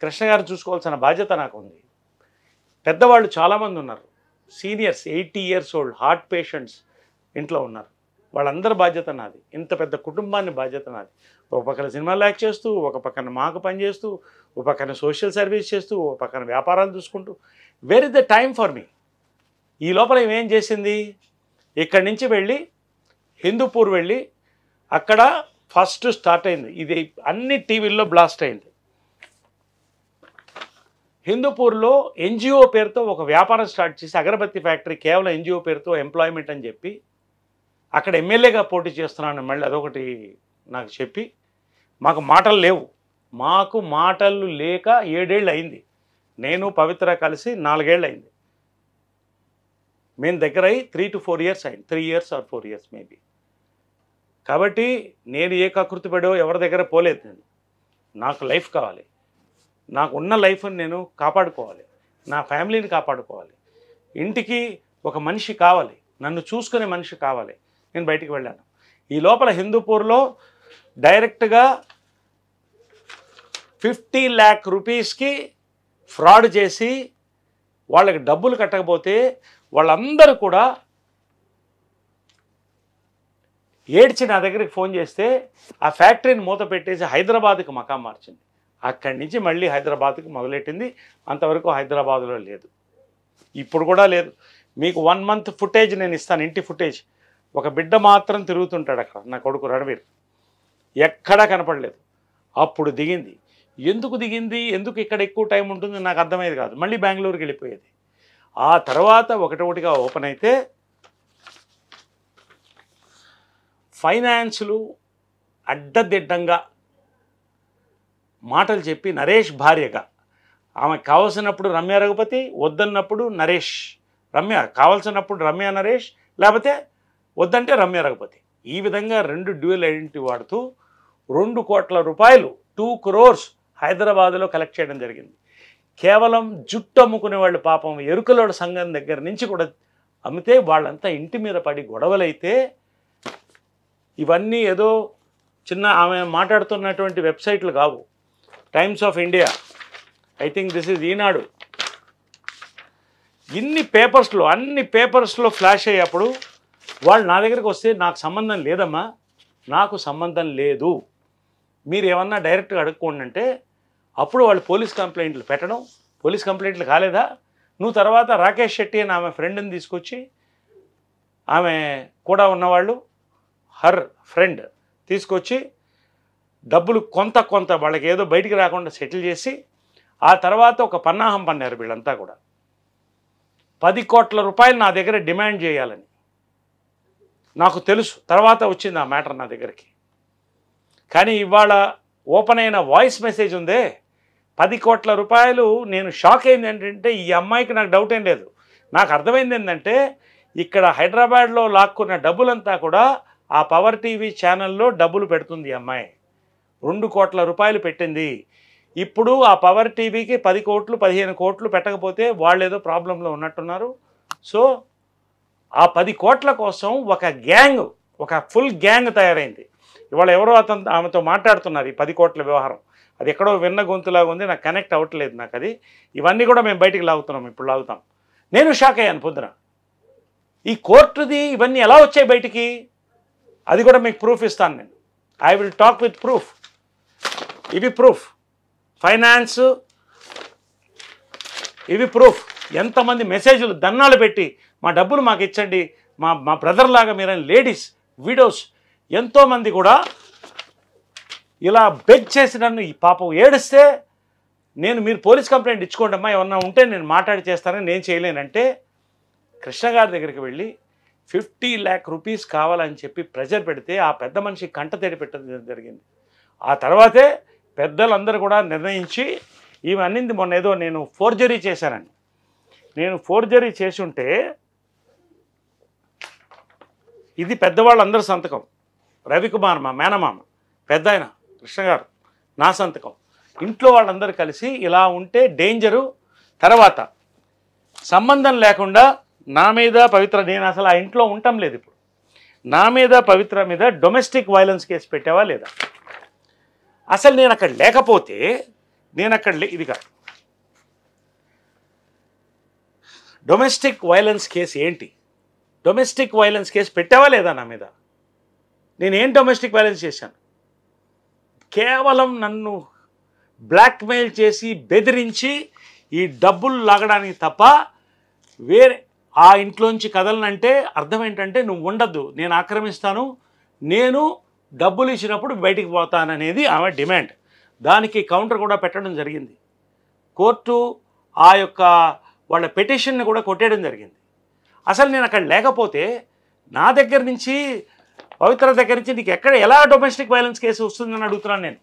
కృష్ణ గారు చూసుకోవాల్సిన బాధ్యత నాకు ఉంది పెద్దవాళ్ళు చాలామంది ఉన్నారు. Seniors eighty years old heart patients ఇంట్లో ఉన్నారు. వాళ్ళందరి బాధ్యత నాది. ఇంత పెద్ద కుటుంబాన్ని బాధ్యత నాది. ఒక పక్కన సినిమాలు యాక్ట్ చేస్తూ ఒక పక్కన మాకు పని చేస్తూ ఒక పక్కన సోషల్ సర్వీస్ చేస్తూ ఒక పక్కన వ్యాపారాలు చూసుకుంటూ. Where is the time for me ఈ లోపల ఏం చేసింది? ఇక్కడి నుంచి వెళ్ళి హిందూపూర్ వెళ్ళి అక్కడ ఫస్ట్ స్టార్ట్ అయింది. ఇది అన్ని టీవీల్లో బ్లాస్ట్ అయింది. హిందూపూర్లో ఎన్జిఓ పేరుతో ఒక వ్యాపారం స్టార్ట్ చేసి అగరబత్తి ఫ్యాక్టరీ కేవలం ఎన్జిఓ పేరుతో ఎంప్లాయ్మెంట్ అని చెప్పి అక్కడ ఎమ్మెల్యేగా పోటీ చేస్తున్నాను మళ్ళీ అదొకటి నాకు చెప్పి మాకు మాటలు లేవు. మాకు మాటలు లేక ఏడేళ్ళు అయింది. నేను పవిత్ర కలిసి నాలుగేళ్ళు అయింది. మేము దగ్గర అయ్యి త్రీ టు ఫోర్ ఇయర్స్ అయింది. Three years or four years maybe కాబట్టి నేను ఏ కకృతి పడో ఎవరి దగ్గర పోలేదు నేను. నాకు లైఫ్ కావాలి. నాకు ఉన్న లైఫ్ని నేను కాపాడుకోవాలి. నా ఫ్యామిలీని కాపాడుకోవాలి. ఇంటికి ఒక మనిషి కావాలి. నన్ను చూసుకునే మనిషి కావాలి. నేను బయటికి వెళ్ళాను. ఈ లోపల హిందూపూర్లో డైరెక్ట్గా ఫిఫ్టీ ల్యాక్ రూపీస్కి ఫ్రాడ్ చేసి వాళ్ళకి డబ్బులు కట్టకపోతే వాళ్ళందరూ కూడా ఏడ్చి నా దగ్గరికి ఫోన్ చేస్తే ఆ ఫ్యాక్టరీని మూత పెట్టేసి హైదరాబాద్కి మకాం మార్చింది. అక్కడి నుంచి మళ్ళీ హైదరాబాద్కి మొదలెట్టింది. అంతవరకు హైదరాబాద్లో లేదు. ఇప్పుడు కూడా లేదు. మీకు వన్ మంత్ ఫుటేజ్ నేను ఇస్తాను ఇంటి ఫుటేజ్. ఒక బిడ్డ మాత్రం తిరుగుతుంటాడు అక్కడ నా కొడుకు రణవీర్. ఎక్కడా కనపడలేదు. అప్పుడు దిగింది. ఎందుకు దిగింది? ఎందుకు ఇక్కడ ఎక్కువ టైం ఉంటుంది? నాకు అర్థమయ్యేది కాదు. మళ్ళీ బెంగళూరుకి వెళ్ళిపోయేది. ఆ తర్వాత ఒకటొకటిగా ఓపెన్ అయితే ఫైనాన్సులు అడ్డదిడ్డంగా మాటలు చెప్పి నరేష్ భార్యగా. ఆమె కావలసినప్పుడు రమ్య రఘుపతి వద్దన్నప్పుడు నరేష్. రమ్య కావలసినప్పుడు రమ్య నరేష్ లేకపోతే వద్దంటే రమ్య రఘుపతి. ఈ విధంగా రెండు డ్యూయల్ ఐడెంటిటీ వాడుతూ రెండు కోట్ల రూపాయలు టూ క్రోర్స్ హైదరాబాద్లో కలెక్ట్ చేయడం జరిగింది. కేవలం జుట్టు అమ్ముకునే వాళ్ళు పాపం ఎరుకలోడ సంఘం దగ్గర నుంచి కూడా అమ్మితే వాళ్ళంతా ఇంటి మీద పడి గొడవలైతే ఇవన్నీ ఏదో చిన్న ఆమె మాట్లాడుతున్నటువంటి వెబ్సైట్లు కావు. Times of India. I think this is Eenadu. ఇన్ని పేపర్స్లో అన్ని పేపర్స్లో ఫ్లాష్ అయ్యేప్పుడు వాళ్ళు నా దగ్గరికి వస్తే నాకు సంబంధం లేదమ్మా. నాకు సంబంధం లేదు. మీరు ఏమన్నా డైరెక్ట్గా అడుక్కోండి అంటే అప్పుడు వాళ్ళు పోలీస్ కంప్లైంట్లు పెట్టడం పోలీస్ కంప్లైంట్లు కాలేదా? నువ్వు తర్వాత రాకేష్ శెట్టి అని ఆమె ఫ్రెండ్ని తీసుకొచ్చి ఆమె కూడా ఉన్నవాళ్ళు హర్ ఫ్రెండ్ తీసుకొచ్చి డబ్బులు కొంత కొంత వాళ్ళకి ఏదో బయటికి రాకుండా సెటిల్ చేసి ఆ తర్వాత ఒక పన్నాహం పన్నారు వీళ్ళంతా కూడా. పది కోట్ల రూపాయలు నా దగ్గర డిమాండ్ చేయాలని. నాకు తెలుసు తర్వాత వచ్చింది ఆ మ్యాటర్ నా దగ్గరికి. కానీ ఇవాళ ఓపెన్ అయిన వాయిస్ మెసేజ్ ఉందే పది కోట్ల రూపాయలు నేను షాక్ అయింది ఏంటంటే ఈ అమ్మాయికి నాకు డౌట్ ఏం లేదు. నాకు అర్థమైంది ఏంటంటే ఇక్కడ హైదరాబాద్లో లాక్కున్న డబ్బులంతా కూడా ఆ పవర్ టీవీ ఛానల్లో డబ్బులు పెడుతుంది అమ్మాయి. రెండు కోట్ల రూపాయలు పెట్టింది. ఇప్పుడు ఆ పవర్ టీవీకి పది కోట్లు పదిహేను కోట్లు పెట్టకపోతే వాళ్ళు ఏదో ప్రాబ్లంలో ఉన్నట్టున్నారు. సో ఆ పది కోట్ల కోసం ఒక గ్యాంగ్ ఒక ఫుల్ గ్యాంగ్ తయారైంది. ఇవాళ ఎవరో అతను ఆమెతో మాట్లాడుతున్నారు ఈ పది కోట్ల వ్యవహారం. అది ఎక్కడో విన్న గొంతులాగా ఉంది నాకు కనెక్ట్ అవ్వట్లేదు నాకు అది. ఇవన్నీ కూడా మేము బయటికి లాగుతున్నాం ఇప్పుడు లాగుతాం. నేను షాక్ అయ్యాను పొద్దున ఈ కోర్టుది ఇవన్నీ ఎలా వచ్చాయి బయటికి? అది కూడా మీకు ప్రూఫ్ ఇస్తాను నేను. I will talk with proof ఇవి ప్రూఫ్ ఫైనాన్స్ ఇవి ప్రూఫ్ ఎంతమంది మెసేజ్లు దన్నాలు పెట్టి మా డబ్బులు మాకు ఇచ్చండి మా మా బ్రదర్లాగా మీరైన లేడీస్ విడోస్ ఎంతోమంది కూడా ఇలా బెగ్ చేసి నన్ను ఈ పాపం ఏడిస్తే నేను మీరు పోలీస్ కంప్లైంట్ ఇచ్చుకోండి అమ్మా ఏమన్నా ఉంటే నేను మాట్లాడి చేస్తానని నేను చేయలేనంటే కృష్ణ గారి దగ్గరికి వెళ్ళి ఫిఫ్టీ ల్యాక్ రూపీస్ కావాలని చెప్పి ప్రెజర్ పెడితే ఆ పెద్ద మనిషి కంట తేడి పెట్టడం జరిగింది. ఆ తర్వాతే పెద్దలందరూ కూడా నిర్ణయించి ఈమె అన్నింది మొన్న ఏదో నేను ఫోర్జరీ చేశానని. నేను ఫోర్జరీ చేసి ఉంటే ఇది పెద్దవాళ్ళందరి సంతకం. రవికుమార్ మా మేనమామ పెద్ద ఆయన కృష్ణ గారు నా సంతకం. ఇంట్లో వాళ్ళందరూ కలిసి ఇలా ఉంటే డేంజరు. తర్వాత సంబంధం లేకుండా నా మీద పవిత్ర నేను అసలు ఆ ఇంట్లో ఉండటం లేదు ఇప్పుడు. నా మీద పవిత్ర మీద డొమెస్టిక్ వైలెన్స్ కేసు పెట్టావా లేదా? అసలు నేను అక్కడ లేకపోతే నేను అక్కడ లే ఇది కాదు. డొమెస్టిక్ వైలెన్స్ కేసు ఏంటి? డొమెస్టిక్ వైలెన్స్ కేసు పెట్టావా లేదా నా మీద? నేను ఏం డొమెస్టిక్ వైలెన్స్ చేశాను? కేవలం నన్ను బ్లాక్మెయిల్ చేసి బెదిరించి ఈ డబ్బులు లాగడానికి తప్ప వేరే ఆ ఇంట్లోంచి కదలనంటే అర్థం ఏంటంటే నువ్వు ఉండద్దు నేను ఆక్రమిస్తాను నేను డబ్బులు ఇచ్చినప్పుడు బయటికి పోతాననేది ఆమె డిమాండ్. దానికి కౌంటర్ కూడా పెట్టడం జరిగింది. కోర్టు ఆ యొక్క వాళ్ళ పెటిషన్ని కూడా కొట్టేయడం జరిగింది. అసలు నేను అక్కడ లేకపోతే నా దగ్గర నుంచి పవిత్ర దగ్గర నుంచి నీకు ఎక్కడ ఎలా డొమెస్టిక్ వైలెన్స్ కేసు వస్తుందని అడుగుతున్నాను నేను.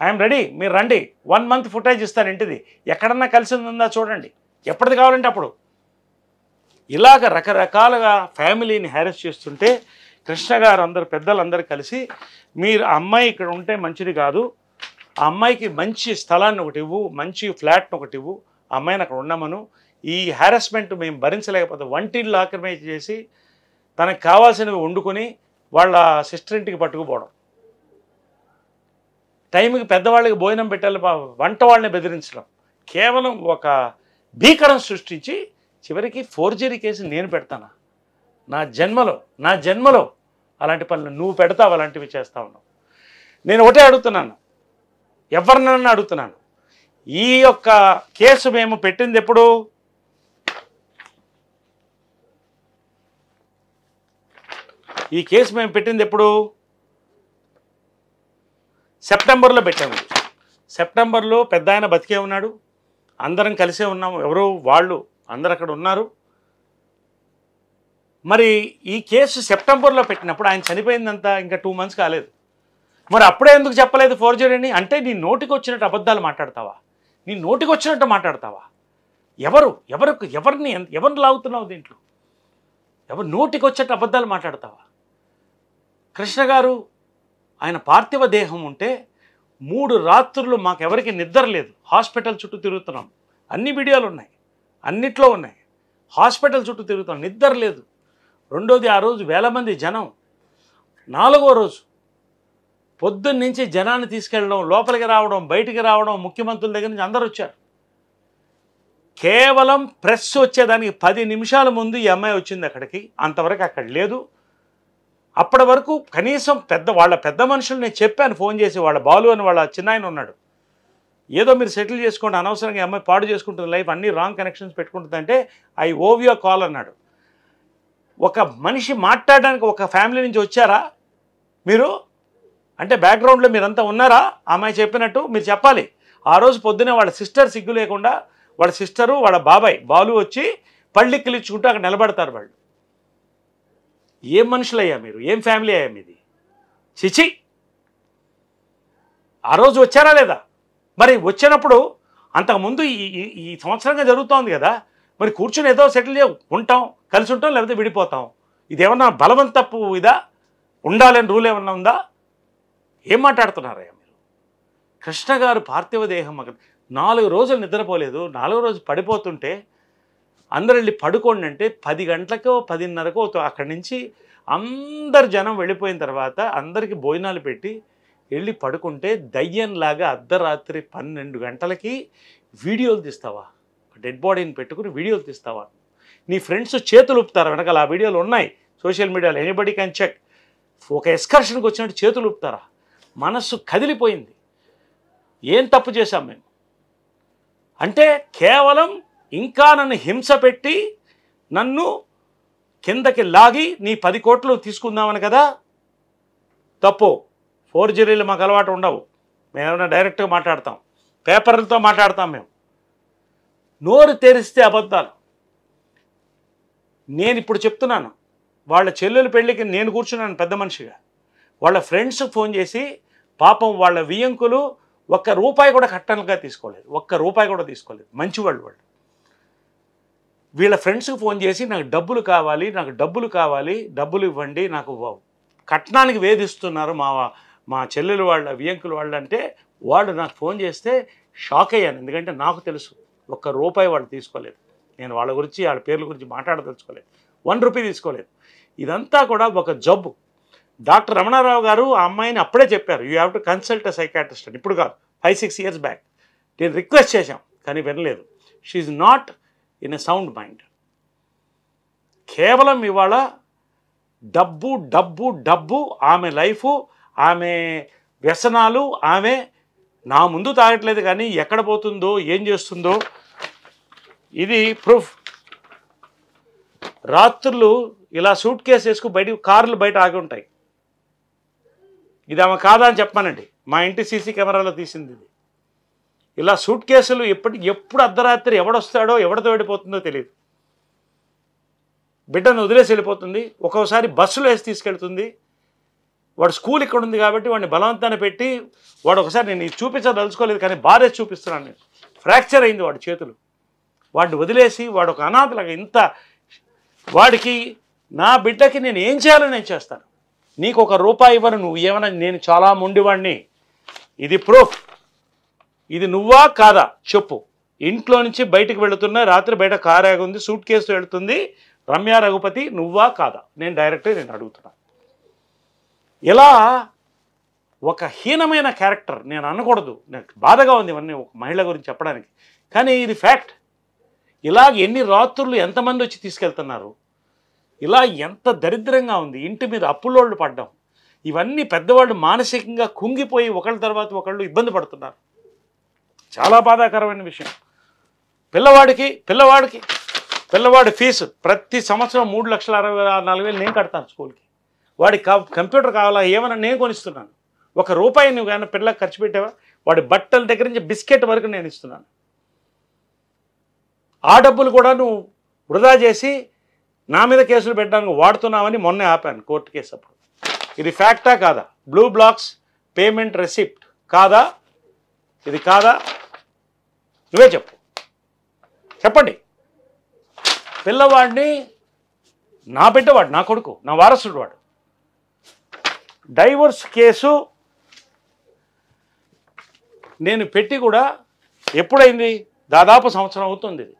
ఐఎమ్ రెడీ మీరు రండి. వన్ మంత్ ఫుటేజ్ ఇస్తాను ఇంటిది. ఎక్కడన్నా కలిసి ఉందా చూడండి. ఎప్పటిది కావాలంటే అప్పుడు. ఇలాగ రకరకాలుగా ఫ్యామిలీని హ్యారెస్ చేస్తుంటే కృష్ణ గారు అందరు పెద్దలందరూ కలిసి మీరు అమ్మాయి ఇక్కడ ఉంటే మంచిది కాదు. ఆ అమ్మాయికి మంచి స్థలాన్ని ఒకటి ఇవ్వు మంచి ఫ్లాట్ని ఒకటి ఇవ్వు. అమ్మాయిని అక్కడ ఉండమను. ఈ హ్యారస్మెంట్ మేము భరించలేకపోతే వంటిల్లు ఆక్రమించి చేసి తనకు కావాల్సినవి వండుకొని వాళ్ళ సిస్టర్ ఇంటికి పట్టుకుపోవడం. టైంకి పెద్దవాళ్ళకి భోజనం పెట్టాలి వంట వాళ్ళని బెదిరించడం. కేవలం ఒక భీకరం సృష్టించి చివరికి ఫోర్జరీ కేసు నేను పెడతానా? నా జన్మలో నా జన్మలో అలాంటి పనులు నువ్వు పెడతావు అలాంటివి చేస్తా ఉన్నావు. నేను ఒకటే అడుగుతున్నాను. ఎవరినన్నా అడుగుతున్నాను. ఈ యొక్క కేసు మేము పెట్టింది ఎప్పుడు? ఈ కేసు మేము పెట్టింది ఎప్పుడు? సెప్టెంబర్లో పెట్టాము. సెప్టెంబర్లో పెద్ద ఆయన బతికే ఉన్నాడు. అందరం కలిసే ఉన్నాము. ఎవరు వాళ్ళు అందరు అక్కడ ఉన్నారు. మరి ఈ కేసు సెప్టెంబర్లో పెట్టినప్పుడు ఆయన చనిపోయిందంతా ఇంకా టూ మంత్స్ కాలేదు. మరి అప్పుడే ఎందుకు చెప్పలేదు ఫోర్జరీ అని అంటే నీ నోటికి వచ్చినట్టు అబద్ధాలు మాట్లాడతావా? నీ నోటికి వచ్చినట్టు మాట్లాడతావా? ఎవరు? ఎవరు ఎవరిని? ఎవరిని లాగుతున్నావు దీంట్లో? ఎవరు నోటికి వచ్చేట్టు అబద్ధాలు మాట్లాడతావా? కృష్ణ గారు ఆయన పార్థివ దేహం ఉంటే మూడు రాత్రులు మాకెవరికి నిద్ర లేదు. హాస్పిటల్ చుట్టూ తిరుగుతున్నాం. అన్ని వీడియోలు ఉన్నాయి. అన్నిట్లో ఉన్నాయి. హాస్పిటల్ చుట్టూ తిరుగుతున్నాం. నిద్ర లేదు. రెండోది ఆ రోజు వేల మంది జనం. నాలుగో రోజు పొద్దున్నుంచి జనాన్ని తీసుకెళ్ళడం లోపలికి రావడం బయటికి రావడం ముఖ్యమంత్రుల దగ్గర నుంచి అందరూ వచ్చారు. కేవలం ప్రెస్ వచ్చేదానికి పది నిమిషాల ముందు ఈ అమ్మాయి వచ్చింది అక్కడికి. అంతవరకు అక్కడ లేదు. అప్పటి వరకు కనీసం పెద్ద వాళ్ళ పెద్ద మనుషులు నేను చెప్పాను ఫోన్ చేసి వాళ్ళ బాలు అని వాళ్ళ చిన్నాయన ఉన్నాడు. ఏదో మీరు సెటిల్ చేసుకోండి అనవసరంగా అమ్మాయి పాడు చేసుకుంటుంది లైఫ్ అన్ని రాంగ్ కనెక్షన్స్ పెట్టుకుంటుందంటే ఐ ఓవియో కాల్ అన్నాడు. ఒక మనిషి మాట్లాడడానికి ఒక ఫ్యామిలీ నుంచి వచ్చారా మీరు? అంటే బ్యాక్గ్రౌండ్లో మీరంతా ఉన్నారా? అమ్మాయి చెప్పినట్టు మీరు చెప్పాలి. ఆ రోజు పొద్దునే వాళ్ళ సిస్టర్ సిగ్గు లేకుండా వాళ్ళ సిస్టరు వాళ్ళ బాబాయ్ బాలు వచ్చి పళ్ళిక్కిలిచ్చుకుంటూ అక్కడ నిలబడతారు వాళ్ళు. ఏం మనుషులయ్యా మీరు? ఏం ఫ్యామిలీ అయ్యా మీది? చిచి! ఆ రోజు వచ్చారా లేదా? మరి వచ్చినప్పుడు అంతకుముందు ఈ ఈ- ఈ సంవత్సరంగా జరుగుతోంది కదా మరి కూర్చొని ఏదో సెటిల్ చే ఉంటాం కలిసి ఉంటాం లేకపోతే విడిపోతాం. ఇదేమన్నా బలవంతపు ఇదా? ఉండాలని రూల్ ఏమన్నా ఉందా? ఏం మాట్లాడుతున్నారయ్యా మీరు? కృష్ణ గారు పార్థివ దేహం నాలుగు రోజులు నిద్రపోలేదు నాలుగో రోజు పడిపోతుంటే అందరు వెళ్ళి పడుకోండి అంటే పది గంటలకో పదిన్నరకో అక్కడి నుంచి అందరు జనం వెళ్ళిపోయిన తర్వాత అందరికీ భోజనాలు పెట్టి వెళ్ళి పడుకుంటే దయ్యంలాగా అర్ధరాత్రి పన్నెండు గంటలకి వీడియోలు తీస్తావా? డెడ్ బాడీని పెట్టుకుని వీడియోలు తీస్తావా? నీ ఫ్రెండ్స్ చేతులు ఊపుతారు? వెనకాల ఆ వీడియోలు ఉన్నాయి. సోషల్ మీడియాలో ఎనీబడి క్యాన్ చెక్. ఒక ఎస్కర్షన్కి వచ్చినట్టు చేతులు ఊపుతారా? మనస్సు కదిలిపోయింది. ఏం తప్పు చేశాం మేము? అంటే కేవలం ఇంకా నన్ను హింస పెట్టి నన్ను కిందకి లాగి నీ పది కోట్లు తీసుకుందామని కదా? తప్పు. ఫోర్జరీలు మాకు అలవాటు ఉండవు. మేమేమైనా డైరెక్ట్గా మాట్లాడతాం. పేపర్లతో మాట్లాడతాం మేము. నోరు తెరిస్తే అబద్ధాలు. నేను ఇప్పుడు చెప్తున్నాను. వాళ్ళ చెల్లెల పెళ్ళికి నేను కూర్చున్నాను పెద్ద మనిషిగా. వాళ్ళ ఫ్రెండ్స్ ఫోన్ చేసి పాపం వాళ్ళ వియంకులు ఒక్క రూపాయి కూడా కట్టనలుగా తీసుకోలేదు. ఒక్క రూపాయి కూడా తీసుకోలేదు. మంచివాళ్ళు వాళ్ళు. వీళ్ళ ఫ్రెండ్స్కి ఫోన్ చేసి నాకు డబ్బులు కావాలి నాకు డబ్బులు కావాలి డబ్బులు ఇవ్వండి నాకు కట్నానికి వేధిస్తున్నారు మా మా చెల్లెలు వాళ్ళ వియంకులు వాళ్ళు అంటే వాళ్ళు నాకు ఫోన్ చేస్తే షాక్ అయ్యాను. ఎందుకంటే నాకు తెలుసు ఒక్క రూపాయి వాళ్ళు తీసుకోలేదు. నేను వాళ్ళ గురించి వాళ్ళ పేర్ల గురించి మాట్లాడదలుచుకోలేదు. వన్ రూపీ తీసుకోలేదు. ఇదంతా కూడా ఒక జబ్బు. డాక్టర్ రమణారావు గారు ఆ అమ్మాయిని అప్పుడే చెప్పారు you have to consult a psychiatrist. అని. ఇప్పుడు కాదు ఫైవ్ సిక్స్ ఇయర్స్ బ్యాక్. నేను రిక్వెస్ట్ చేశాం కానీ వినలేదు. She's not in a sound mind. కేవలం ఇవాళ డబ్బు డబ్బు డబ్బు ఆమె లైఫ్ ఆమె వ్యసనాలు ఆమె నా ముందు తాగట్లేదు కానీ ఎక్కడ పోతుందో ఏం చేస్తుందో ఇది ప్రూఫ్. రాత్రులు ఇలా సూట్ కేసు వేసుకుని బయట కార్లు బయట ఆగి ఉంటాయి. ఇది ఆమె కాదా అని చెప్పానండి మా ఇంటి సీసీ కెమెరాలో తీసింది ఇది. ఇలా సూట్ కేసులు ఎప్పటి ఎప్పుడు అర్ధరాత్రి ఎవడొస్తాడో ఎవడితో వెళ్ళిపోతుందో తెలియదు బిడ్డను వదిలేసి వెళ్ళిపోతుంది. ఒక్కోసారి బస్సులో వేసి తీసుకెళ్తుంది. వాడు స్కూల్ ఇక్కడ ఉంది కాబట్టి వాడిని బలవంతాన్ని పెట్టి వాడు ఒకసారి నేను ఇది చూపించదలుచుకోలేదు కానీ బారేసి చూపిస్తున్నాను నేను. ఫ్రాక్చర్ అయింది వాడి చేతులు. వాడిని వదిలేసి వాడు ఒక అనాథలాగా ఇంత వాడికి నా బిడ్డకి నేను ఏం చేయాలో నేను చేస్తాను. నీకు ఒక రూపాయి ఇవ్వను నువ్వు ఏమైనా నేను చాలా మొండివాడిని ఇది ప్రూఫ్ ఇది నువ్వా కాదా? చెప్పు. ఇంట్లో నుంచి బయటకు వెళుతున్నా రాత్రి బయట కారు ఆగి ఉంది సూట్ కేసు వెళుతుంది రమ్య రఘుపతి నువ్వా కాదా? నేను డైరెక్ట్గా నేను అడుగుతున్నా. ఇలా ఒక హీనమైన క్యారెక్టర్ నేను అనకూడదు. నాకు బాధగా ఉంది ఇవన్నీ ఒక మహిళ గురించి చెప్పడానికి. కానీ ఇది ఫ్యాక్ట్ ఇలాగ ఎన్ని రాత్రులు ఎంతమంది వచ్చి తీసుకెళ్తున్నారు? ఇలా ఎంత దరిద్రంగా ఉంది. ఇంటి మీద అప్పులోళ్ళు పడ్డం. ఇవన్నీ పెద్దవాళ్ళు మానసికంగా కుంగిపోయి ఒకళ్ళ తర్వాత ఒకళ్ళు ఇబ్బంది పడుతున్నారు. చాలా బాధాకరమైన విషయం. పిల్లవాడికి పిల్లవాడికి పిల్లవాడి ఫీజు ప్రతి సంవత్సరం మూడు లక్షల అరవై నాలుగు వేలు నేను కడతాను స్కూల్కి. వాడికి కంప్యూటర్ కావాలా ఏమైనా నేను కొనిస్తున్నాను. ఒక రూపాయి నువ్వు కానీ పిల్లలకు ఖర్చు పెట్టావా? వాడి బట్టల దగ్గర నుంచి బిస్కెట్ వరకు నేను ఇస్తున్నాను. ఆ డబ్బులు కూడా నువ్వు వృధా చేసి నా మీద కేసులు పెట్టడానికి వాడుతున్నావని మొన్నే ఆపాను కోర్టు కేసు అప్పుడు. ఇది ఫ్యాక్టా కాదా? బ్లూ బ్లాక్స్ పేమెంట్ రెసిప్ట్ కాదా? ఇది కాదా? నువ్వే చెప్పు. చెప్పండి. పిల్లవాడిని నా బిడ్డవాడు నా కొడుకు నా వారసుడు వాడు. డైవోర్స్ కేసు నేను పెట్టి కూడా ఎప్పుడైంది? దాదాపు సంవత్సరం అవుతుంది ఇది.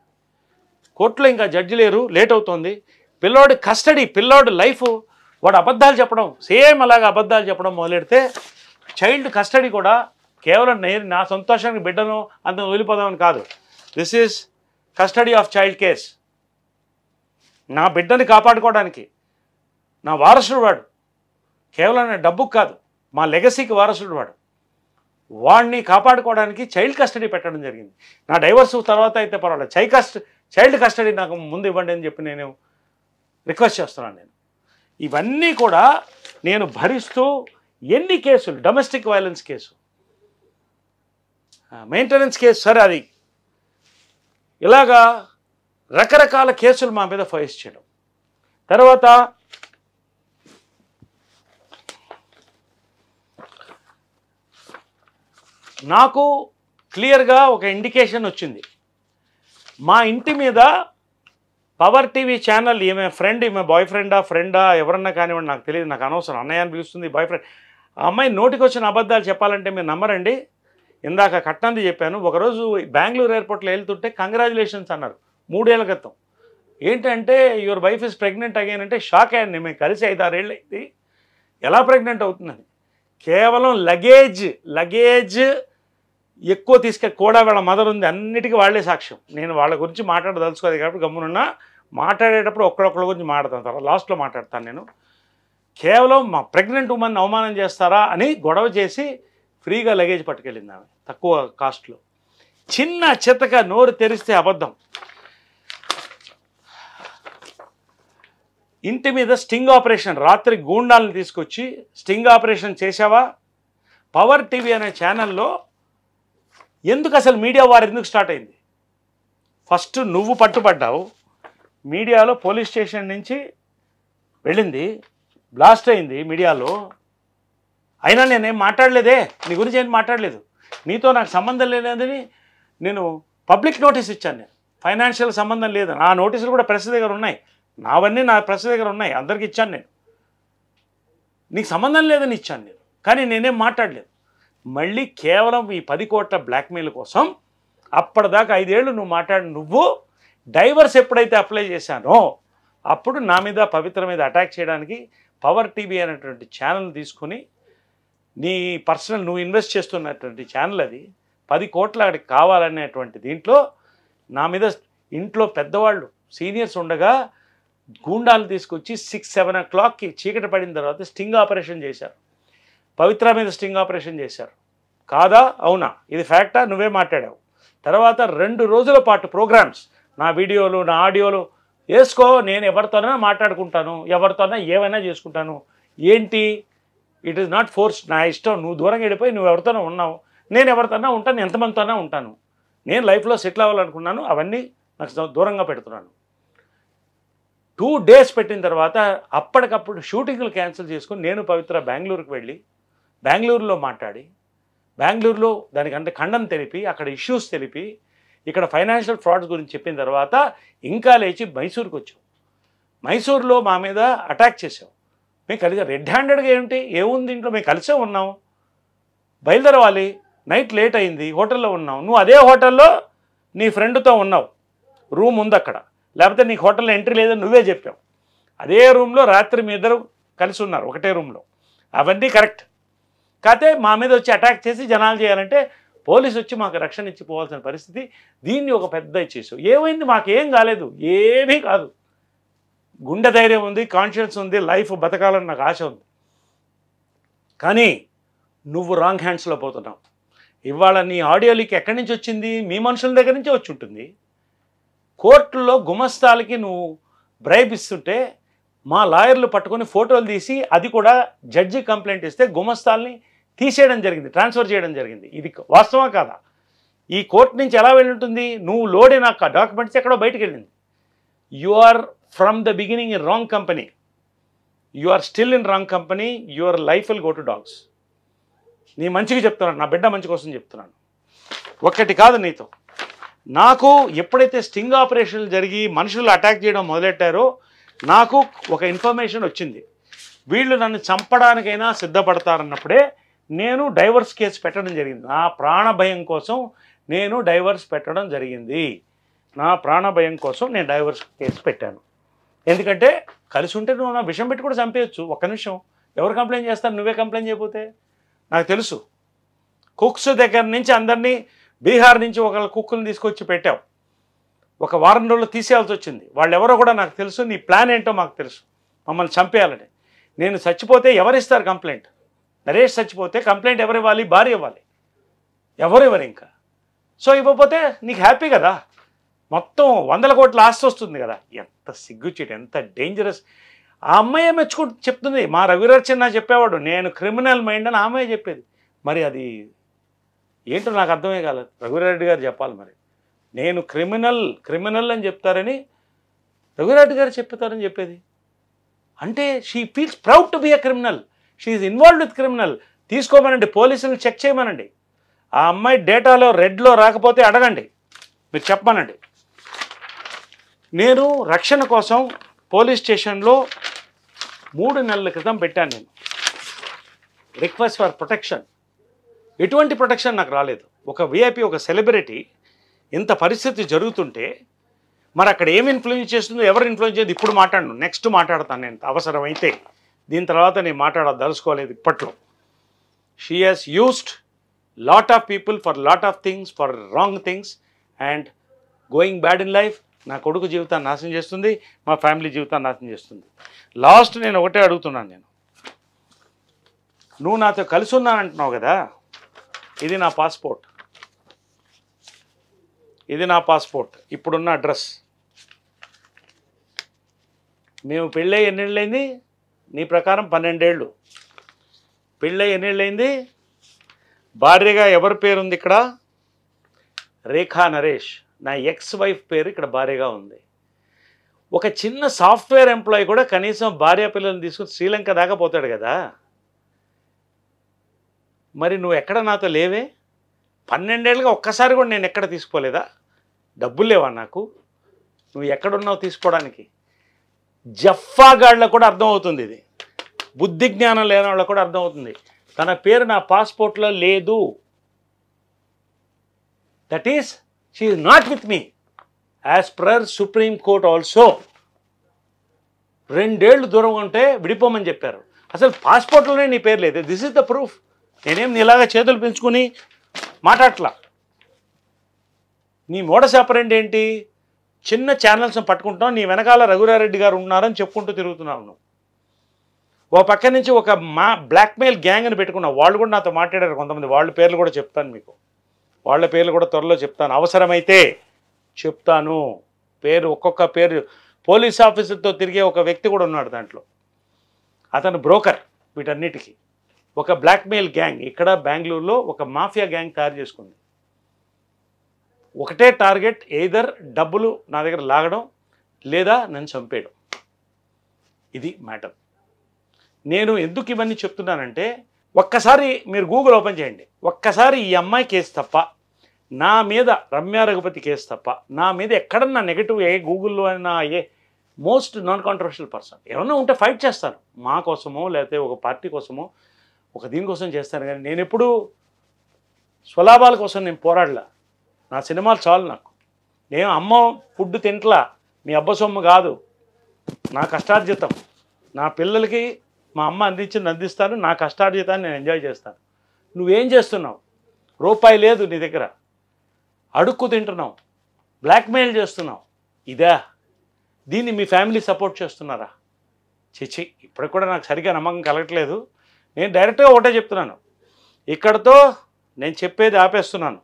కోర్టులో ఇంకా జడ్జి లేరు లేట్ అవుతుంది. పిల్లోడి కస్టడీ పిల్లోడి లైఫ్ వాడు అబద్ధాలు చెప్పడం సేమ్ అలాగా అబద్ధాలు చెప్పడం మొదలెడితే చైల్డ్ కస్టడీ కూడా కేవలం నేను నా సంతోషానికి బిడ్డను అంత వదిలిపోదామని కాదు. This is custody of child case నా బిడ్డని కాపాడుకోవడానికి. నా వారసుడు వాడు. కేవలం నా డబ్బుకు కాదు మా లెగసీకి వారసుడు వాడు. వాడిని కాపాడుకోవడానికి చైల్డ్ కస్టడీ పెట్టడం జరిగింది. నా డైవర్స్ తర్వాత అయితే పర్వాలేదు. చైల్డ్ కస్ట్ చైల్డ్ కస్టడీ నాకు ముందు ఇవ్వండి అని చెప్పి నేను రిక్వెస్ట్ చేస్తున్నాను నేను. ఇవన్నీ కూడా నేను భరిస్తూ ఎన్ని కేసులు? Domestic violence case. Maintenance case సరే అది. ఇలాగా రకరకాల కేసులు మా మీద ఫైస్ చేయడం. తర్వాత నాకు క్లియర్గా ఒక ఇండికేషన్ వచ్చింది. మా ఇంటి మీద పవర్ టీవీ ఛానల్ ఈమె ఫ్రెండ్ ఈమె బాయ్ ఫ్రెండా ఫ్రెండా ఎవరన్నా కానివ్వండి నాకు తెలియదు నాకు అనవసరం. అన్నయ్య అని పిలుస్తుంది బాయ్ ఫ్రెండ్ ఆ అమ్మాయి నోటికి వచ్చిన అబద్ధాలు చెప్పాలంటే మీరు నమ్మరండి. ఇందాక కట్నంది చెప్పాను ఒకరోజు బెంగళూరు ఎయిర్పోర్ట్లో వెళ్తుంటే కంగ్రాచులేషన్స్ అన్నారు మూడేళ్ళ క్రితం. ఏంటంటే your wife is pregnant again అంటే షాక్ అయ్యాను నేను మేము కలిసి ఐదారేళ్ళు అయింది. ఎలా ప్రెగ్నెంట్ అవుతుందని కేవలం లగేజ్ లగేజ్ ఎక్కువ తీసుకె కూడా వాళ్ళ మదర్ ఉంది అన్నిటికీ వాళ్ళే సాక్ష్యం. నేను వాళ్ళ గురించి మాట్లాడదలుచుకోదు కాబట్టి గమ్మునున్నా మాట్లాడేటప్పుడు ఒక్కడొక్కడి గురించి మాట్లాడతాను తర్వాత లాస్ట్లో మాట్లాడతాను నేను. కేవలం మా ప్రెగ్నెంట్ ఉమెన్ అవమానం చేస్తారా అని గొడవ చేసి ఫ్రీగా లగేజ్ పట్టుకెళ్ళింది ఆమె తక్కువ కాస్ట్లో చిన్న చితక నోరు తెరిస్తే అబద్ధం. ఇంటి మీద స్టింగ్ ఆపరేషన్ రాత్రి గూండాలను తీసుకొచ్చి స్టింగ్ ఆపరేషన్ చేశావా? పవర్ టీవీ అనే ఛానల్లో ఎందుకు అసలు మీడియా వారు ఎందుకు స్టార్ట్ అయింది? ఫస్ట్ నువ్వు పట్టుబడ్డావు మీడియాలో పోలీస్ స్టేషన్ నుంచి వెళ్ళింది బ్లాస్ట్ అయింది మీడియాలో. అయినా నేనేం మాట్లాడలేదే? నీ గురించి ఏం మాట్లాడలేదు? నీతో నాకు సంబంధం లేదని నేను పబ్లిక్ నోటీస్ ఇచ్చాను నేను. ఫైనాన్షియల్ సంబంధం లేదు. నా నోటీసులు కూడా ప్రెస్ దగ్గర ఉన్నాయి. నావన్నీ నా ప్రెస్ దగ్గర ఉన్నాయి. అందరికి ఇచ్చాను నేను. నీకు సంబంధం లేదని ఇచ్చాను నేను. కానీ నేనేం మాట్లాడలేదు. మళ్ళీ కేవలం ఈ పది కోట్ల బ్లాక్మెయిల్ కోసం అప్పటిదాకా ఐదేళ్ళు నువ్వు మాట్లాడి నువ్వు డైవర్స్ ఎప్పుడైతే అప్లై చేశానో అప్పుడు నా మీద పవిత్ర మీద అటాక్ చేయడానికి పవర్ టీవీ అనేటువంటి ఛానల్ తీసుకుని నీ పర్సనల్ నువ్వు ఇన్వెస్ట్ చేస్తున్నటువంటి ఛానల్ అది పది కోట్ల అక్కడికి కావాలనేటువంటి దీంట్లో నా మీద ఇంట్లో పెద్దవాళ్ళు సీనియర్స్ ఉండగా గూండాలు తీసుకొచ్చి సిక్స్ సెవెన్ ఓ క్లాక్కి చీకటి పడిన తర్వాత స్టింగ్ ఆపరేషన్ చేశారు. పవిత్ర మీద స్టింగ్ ఆపరేషన్ చేశారు. కాదా? అవునా? ఇది ఫ్యాక్టా నువ్వే మాట్లాడావు. తర్వాత రెండు రోజుల పాటు ప్రోగ్రామ్స్ నా వీడియోలు నా ఆడియోలు వేసుకో నేను ఎవరితోనైనా మాట్లాడుకుంటాను ఎవరితోనైనా ఏమైనా చేసుకుంటాను. ఏంటి? ఇట్ ఈస్ నాట్ ఫోర్స్ నా ఇష్టం. నువ్వు దూరంగా వెళ్ళిపోయి నువ్వు ఎవరితోనో ఉన్నావు. నేను ఎవరితోనా ఉంటాను. ఎంతమందితోనైనా ఉంటాను. నేను లైఫ్లో సెటిల్ అవ్వాలనుకున్నాను. అవన్నీ నాకు దూరంగా పెడుతున్నాను. టూ డేస్ పెట్టిన తర్వాత అప్పటికప్పుడు షూటింగ్లు క్యాన్సిల్ చేసుకుని నేను పవిత్ర బెంగళూరుకి వెళ్ళి బెంగళూరులో మాట్లాడి బెంగళూరులో దానికంటే ఖండం తెలిపి అక్కడ ఇష్యూస్ తెలిపి ఇక్కడ ఫైనాన్షియల్ ఫ్రాడ్స్ గురించి చెప్పిన తర్వాత ఇంకా లేచి మైసూర్కి వచ్చాం. మైసూర్లో మా మీద అటాక్ చేసాం మేము కలిసి రెడ్ హ్యాండెడ్గా ఏంటి ఏముంది ఇంట్లో? మేము కలిసే ఉన్నాం. బయలుదేరవాలి. నైట్ లేట్ అయింది. హోటల్లో ఉన్నాం. నువ్వు అదే హోటల్లో నీ ఫ్రెండ్తో ఉన్నావు. రూమ్ ఉంది అక్కడ. లేకపోతే నీకు హోటల్లో ఎంట్రీ లేదని నువ్వే చెప్పావు. అదే రూమ్లో రాత్రి మీ ఇద్దరు కలిసి ఉన్నారు. ఒకటే రూమ్లో. అవన్నీ కరెక్ట్. కాకపోతే మా మీద వచ్చి అటాక్ చేసి జనాలు చేయాలంటే పోలీసు వచ్చి మాకు రక్షణ ఇచ్చి పోవాల్సిన పరిస్థితి దీన్ని ఒక పెద్ద ఇచ్చేసావు ఏమైంది? మాకేం కాలేదు. ఏమీ కాదు. గుండె ధైర్యం ఉంది కాన్షియన్స్ ఉంది లైఫ్ బతకాలని నాకు ఆశ ఉంది. కానీ నువ్వు రాంగ్ హ్యాండ్స్లో పోతున్నావు. ఇవాళ నీ ఆడియో లీక్ ఎక్కడి నుంచి వచ్చింది? మీ మనుషుల దగ్గర నుంచే వచ్చి ఉంటుంది. కోర్టులో గుమస్తాలకి నువ్వు బ్రైబ్ ఇస్తుంటే మా లాయర్లు పట్టుకొని ఫోటోలు తీసి అది కూడా జడ్జి కంప్లైంట్ ఇస్తే గుమస్తాల్ని తీసేయడం జరిగింది ట్రాన్స్ఫర్ చేయడం జరిగింది. ఇది వాస్తవం కాదా? ఈ కోర్టు నుంచి ఎలా వెళ్ళి ఉంటుంది? నువ్వు లోడ్ లోడిన డాక్యుమెంట్స్ ఎక్కడో బయటకు వెళ్ళింది. You are from the beginning in wrong company you are still in wrong company your life will go to dogs నీ మంచిగా చెప్తున్నాను నా బిడ్డ మంచి కోసం చెప్తున్నాను. ఒక్కటి కాదు నీతో. నాకు ఎప్పుడైతే స్టింగ్ ఆపరేషన్లు జరిగి మనుషులు అటాక్ చేయడం మొదలెట్టారో నాకు ఒక ఇన్ఫర్మేషన్ వచ్చింది. వీళ్ళు నన్ను చంపడానికైనా సిద్ధపడతారన్నప్పుడే నేను డైవర్స్ కేసు పెట్టడం జరిగింది. నా ప్రాణ భయం కోసం నేను డైవర్స్ పెట్టడం జరిగింది. నా ప్రాణ భయం కోసం నేను డైవర్స్ కేసు పెట్టాను. ఎందుకంటే కలిసి ఉంటే నువ్వు నా విషయం పెట్టి కూడా చంపేయచ్చు. ఒక్క నిమిషం. ఎవరు కంప్లైంట్ చేస్తారు? నువ్వే కంప్లైంట్ చేయకపోతే? నాకు తెలుసు. కుక్స్ దగ్గర నుంచి అందరినీ బీహార్ నుంచి ఒకళ్ళ కుక్కుని తీసుకొచ్చి పెట్టావు ఒక వారం రోజులు తీసేయాల్సి వచ్చింది. వాళ్ళు ఎవరో కూడా నాకు తెలుసు. నీ ప్లాన్ ఏంటో మాకు తెలుసు. మమ్మల్ని చంపేయాలని. నేను చచ్చిపోతే ఎవరిస్తారు కంప్లైంట్? నరేష్ చచ్చిపోతే కంప్లైంట్ ఎవరు ఇవ్వాలి భార్య ఇవ్వాలి. ఎవరు ఇవ్వరు ఇంకా? సో ఇవ్వకపోతే నీకు హ్యాపీ కదా? మొత్తం వందల కోట్ల ఆస్తి వస్తుంది కదా. ఎంత సిగ్గుచేటు ఎంత డేంజరస్ ఆ అమ్మాయి మెచ్చుకుంటూ చెప్తుంది మా రఘురచన చెప్పేవాడు నేను క్రిమినల్ మైండ్ అని ఆమె చెప్పేది. మరి అది ఏంటో నాకు అర్థమే కాలేదు. రఘురెడ్డి గారు చెప్పాలి మరి. నేను క్రిమినల్ క్రిమినల్ అని చెప్తారని రఘురెడ్డి గారు చెప్తారని చెప్పేది. అంటే she feels proud to be a criminal she involved with criminal తీసుకోమనండి పోలీసులు చెక్ చేయమనండి. ఆ అమ్మాయి డేటాలో రెడ్లో రాకపోతే అడగండి. మీరు చెప్పమనండి. నేను రక్షణ కోసం పోలీస్ స్టేషన్లో మూడు నెలల క్రితం పెట్టాను నేను. Request for protection. ఎటువంటి ప్రొటెక్షన్ నాకు రాలేదు. ఒక విఐపి ఒక సెలబ్రిటీ ఇంత పరిస్థితి జరుగుతుంటే మరి అక్కడ ఏం ఇన్ఫ్లుయెన్స్ చేస్తుందో ఎవరు ఇన్ఫ్లుయెన్స్ చేయదు ఇప్పుడు మాట్లాడను. నెక్స్ట్ మాట్లాడతాను నేను. అవసరమైతే దీని తర్వాత నేను మాట్లాడదలుచుకోలేదు ఇప్పట్లో. She has used lot of people for lot of things for wrong things and going bad in life నా కొడుకు జీవితాన్ని నాశనం చేస్తుంది మా ఫ్యామిలీ జీవితాన్ని నాశనం చేస్తుంది. లాస్ట్ నేను ఒకటే అడుగుతున్నాను నేను. నువ్వు నాతో కలిసి ఉన్నానంటున్నావు కదా ఇది నా పాస్పోర్ట్. ఇది నా పాస్పోర్ట్. ఇప్పుడున్న అడ్రస్. మేము పెళ్ళై ఎన్నేళ్ళైంది? నీ ప్రకారం పన్నెండేళ్ళు. పెళ్ళై ఎన్నేళ్ళైంది? భార్యగా ఎవరి పేరుంది ఇక్కడ? రేఖా నరేష్. నా ఎక్స్ వైఫ్ పేరు ఇక్కడ భార్యగా ఉంది. ఒక చిన్న సాఫ్ట్వేర్ ఎంప్లాయీ కూడా కనీసం భార్య పిల్లల్ని తీసుకుని శ్రీలంక దాకా పోతాడు కదా. మరి నువ్వు ఎక్కడ నాతో లేవే? పన్నెండేళ్ళుగా ఒక్కసారి కూడా నేను ఎక్కడ తీసుకోలేదా? డబ్బులు లేవా నాకు? నువ్వు ఎక్కడున్నావు తీసుకోవడానికి? జఫాగాళ్ళకు కూడా అర్థమవుతుంది ఇది. బుద్ధి జ్ఞానం లేని వాళ్ళకు కూడా అర్థమవుతుంది. తన పేరు నా పాస్పోర్ట్లో లేదు. That is she is not with me as per Supreme Court also రెండేళ్ళు దూరం ఉంటే విడిపోమని చెప్పారు. అసలు పాస్పోర్ట్లోనే నీ పేరు లేదు. దిస్ ఇస్ ద ప్రూఫ్ నేనేం నీలాగా చేతులు పెంచుకొని మాట్లాడలా నీ మూడ సెపరెంట్ ఏంటి? చిన్న ఛానల్స్ని పట్టుకుంటాం నీ వెనకాల రఘురారెడ్డి గారు ఉన్నారని చెప్పుకుంటూ తిరుగుతున్నావు నువ్వు. ఓ పక్క నుంచి ఒక మా బ్లాక్మెయిల్ గ్యాంగ్ అని పెట్టుకున్నావు. వాళ్ళు కూడా నాతో మాట్లాడారు. కొంతమంది వాళ్ళ పేర్లు కూడా చెప్తాను మీకు. వాళ్ళ పేర్లు కూడా త్వరలో చెప్తాను. అవసరమైతే చెప్తాను. పేరు ఒక్కొక్క పేరు. పోలీస్ ఆఫీసర్తో తిరిగే ఒక వ్యక్తి కూడా ఉన్నాడు దాంట్లో. అతను బ్రోకర్ వీటన్నిటికీ. ఒక బ్లాక్మెయిల్ గ్యాంగ్. ఇక్కడ బెంగళూరులో ఒక మాఫియా గ్యాంగ్ తయారు చేసుకుంది. ఒకటే టార్గెట్ ఎయిదర్ డబ్బులు నా దగ్గర లాగడం లేదా నన్ను చంపేయడం. ఇది మ్యాటర్. నేను ఎందుకు ఇవన్నీ చెప్తున్నానంటే ఒక్కసారి మీరు గూగుల్ ఓపెన్ చేయండి. ఒక్కసారి ఈ అమ్మాయి కేసు తప్ప నా మీద రమ్య రఘుపతి కేసు తప్ప నా మీద ఎక్కడన్నా నెగిటివ్ ఏ గూగుల్లో అయినా ఏ మోస్ట్ నాన్ కాంట్రవర్షియల్ పర్సన్ ఏమన్నా ఉంటే ఫైట్ చేస్తాను. మా కోసమో లేకపోతే ఒక పార్టీ కోసమో ఒక దీనికోసం చేస్తాను. కానీ నేను ఎప్పుడు స్వలాభాల కోసం నేను పోరాడలా. నా సినిమాలు చాలు నాకు. నేను అమ్మ ఫుడ్ తింట్లా. మీ అబ్బ సొమ్ము కాదు. నా కష్టార్జితం. నా పిల్లలకి మా అమ్మ అందించింది అందిస్తాను నా కష్టార్జితాన్ని నేను ఎంజాయ్ చేస్తాను. నువ్వేం చేస్తున్నావు? రూపాయి లేదు నీ దగ్గర. అడుక్కు తింటున్నావు. బ్లాక్మెయిల్ చేస్తున్నావు. ఇదా. దీన్ని మీ ఫ్యామిలీ సపోర్ట్ చేస్తున్నారా? చిచి ఇప్పటికి కూడా నాకు సరిగ్గా నమ్మకం కలగట్లేదు. నేను డైరెక్ట్గా ఒకటే చెప్తున్నాను. ఇక్కడతో నేను చెప్పేది ఆపేస్తున్నాను.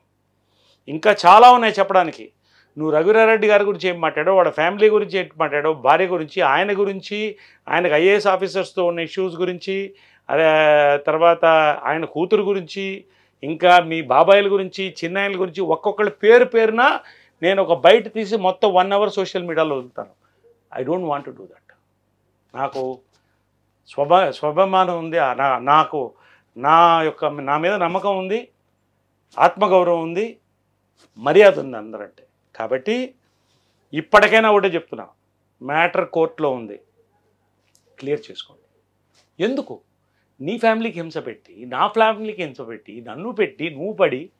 ఇంకా చాలా ఉన్నాయి చెప్పడానికి. నువ్వు రఘురారెడ్డి గారి గురించి ఏం మాట్లాడో వాడు ఫ్యామిలీ గురించి ఏంటి మాట్లాడో భార్య గురించి? ఆయన గురించి? ఆయనకు ఐఏఎస్ ఆఫీసర్స్తో ఉన్న ఇష్యూస్ గురించి? అదే తర్వాత ఆయన కూతురు గురించి? ఇంకా మీ బాబాయిల గురించి చిన్నాయల గురించి ఒక్కొక్కళ్ళ పేరు పేరున నేను ఒక బయట తీసి మొత్తం వన్ అవర్ సోషల్ మీడియాలో వదులుతాను. I don't want to do that. నాకు స్వభా స్వభమానం ఉంది. ఆ నా నాకు నా యొక్క నా మీద నమ్మకం ఉంది. ఆత్మగౌరవం ఉంది. మర్యాద ఉంది అందరంటే. కాబట్టి ఇప్పటికైనా ఒకటే చెప్తున్నా. మ్యాటర్ కోర్టులో ఉంది. క్లియర్ చేసుకోండి. ఎందుకు? నీ ఫ్యామిలీకి హింస పెట్టి నా ఫ్యామిలీకి హింస పెట్టి నన్ను పెట్టి నువ్వు పడి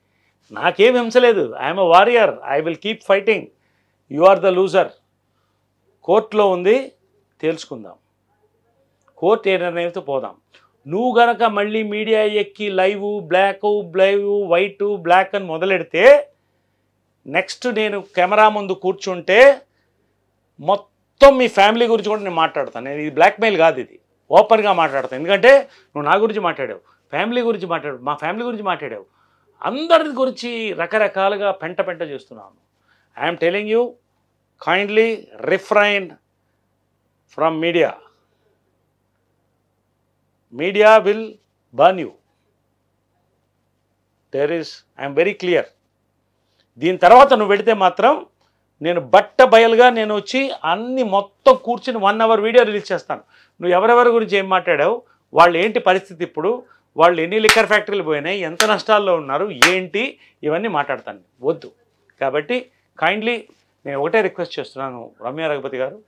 నాకేం హింస లేదు. I'm a warrior I will keep fighting you are the loser కోర్టులో ఉంది. తేల్చుకుందాం. కోర్టు ఏ నిర్ణయంతో పోదాం. నువ్వు గనక మళ్ళీ మీడియా ఎక్కి లైవ్ బ్లాక్ బ్లైవ్ వైట్ బ్లాక్ అని మొదలెడితే నెక్స్ట్ నేను కెమెరా ముందు కూర్చుంటే మొత్తం మీ ఫ్యామిలీ గురించి కూడా నేను మాట్లాడతాను. నేను ఇది బ్లాక్మెయిల్ కాదు ఇది. ఓపెన్గా మాట్లాడతాను. ఎందుకంటే నువ్వు నా గురించి మాట్లాడావు. ఫ్యామిలీ గురించి మాట్లాడావు. మా ఫ్యామిలీ గురించి మాట్లాడావు. అందరి గురించి రకరకాలుగా పెంట పెంట చేస్తున్నాను. I'm telling you kindly refrain from media media will burn you there is I'm very clear దీని తర్వాత నువ్వు పెడితే మాత్రం నేను బట్ట బయలుగా నేను వచ్చి అన్ని మొత్తం కూర్చుని వన్ అవర్ వీడియో రిలీజ్ చేస్తాను. నువ్వు ఎవరెవరి గురించి ఏం మాట్లాడావు? వాళ్ళు ఏంటి పరిస్థితి ఇప్పుడు? వాళ్ళు ఎన్ని లిక్కర్ ఫ్యాక్టరీలు పోయినాయి? ఎంత నష్టాల్లో ఉన్నారు? ఏంటి? ఇవన్నీ మాట్లాడతాను. వద్దు. కాబట్టి కైండ్లీ నేను ఒకటే రిక్వెస్ట్ చేస్తున్నాను రమ్య రఘుపతి గారు.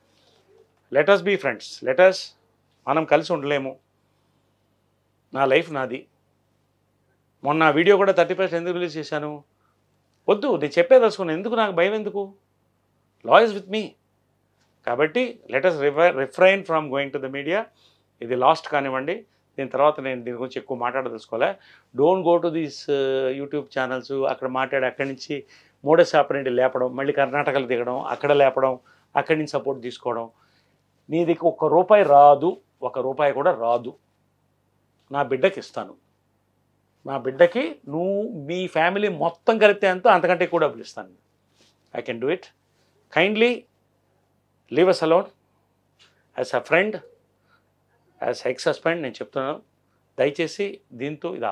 లెటర్స్ బీ ఫ్రెండ్స్ లెటర్స్ మనం కలిసి ఉండలేము. నా లైఫ్ నాది. మొన్న వీడియో కూడా థర్టీ పర్సెంట్ ఎందుకు రిలీజ్ చేశాను? వద్దు నేను చెప్పేదలుచుకున్నాను ఎందుకు నాకు భయం ఎందుకు? లాయర్స్ విత్ మీ కాబట్టి let us refrain from going to the media ఇది లాస్ట్ కానివ్వండి. దీని తర్వాత నేను దీని గురించి ఎక్కువ మాట్లాడదలుచుకోలే. Don't go to these YouTube channels అక్కడ మాట్లాడి అక్కడి నుంచి మూడో ఆపరేంటి లేపడం మళ్ళీ కర్ణాటకలో దిగడం అక్కడ లేపడం అక్కడి నుంచి సపోర్ట్ తీసుకోవడం. నీది ఒక్క రూపాయి రాదు ఒక రూపాయి కూడా రాదు. నా బిడ్డకి ఇస్తాను. నా బిడ్డకి నువ్వు మీ ఫ్యామిలీ మొత్తం కలిపితే ఎంతో అంతకంటే ఎక్కువ డబ్బులు ఇస్తాను. I can do it kindly leave us alone as a friend as ex husband నేను చెప్తున్నాను దయచేసి దీంతో ఇది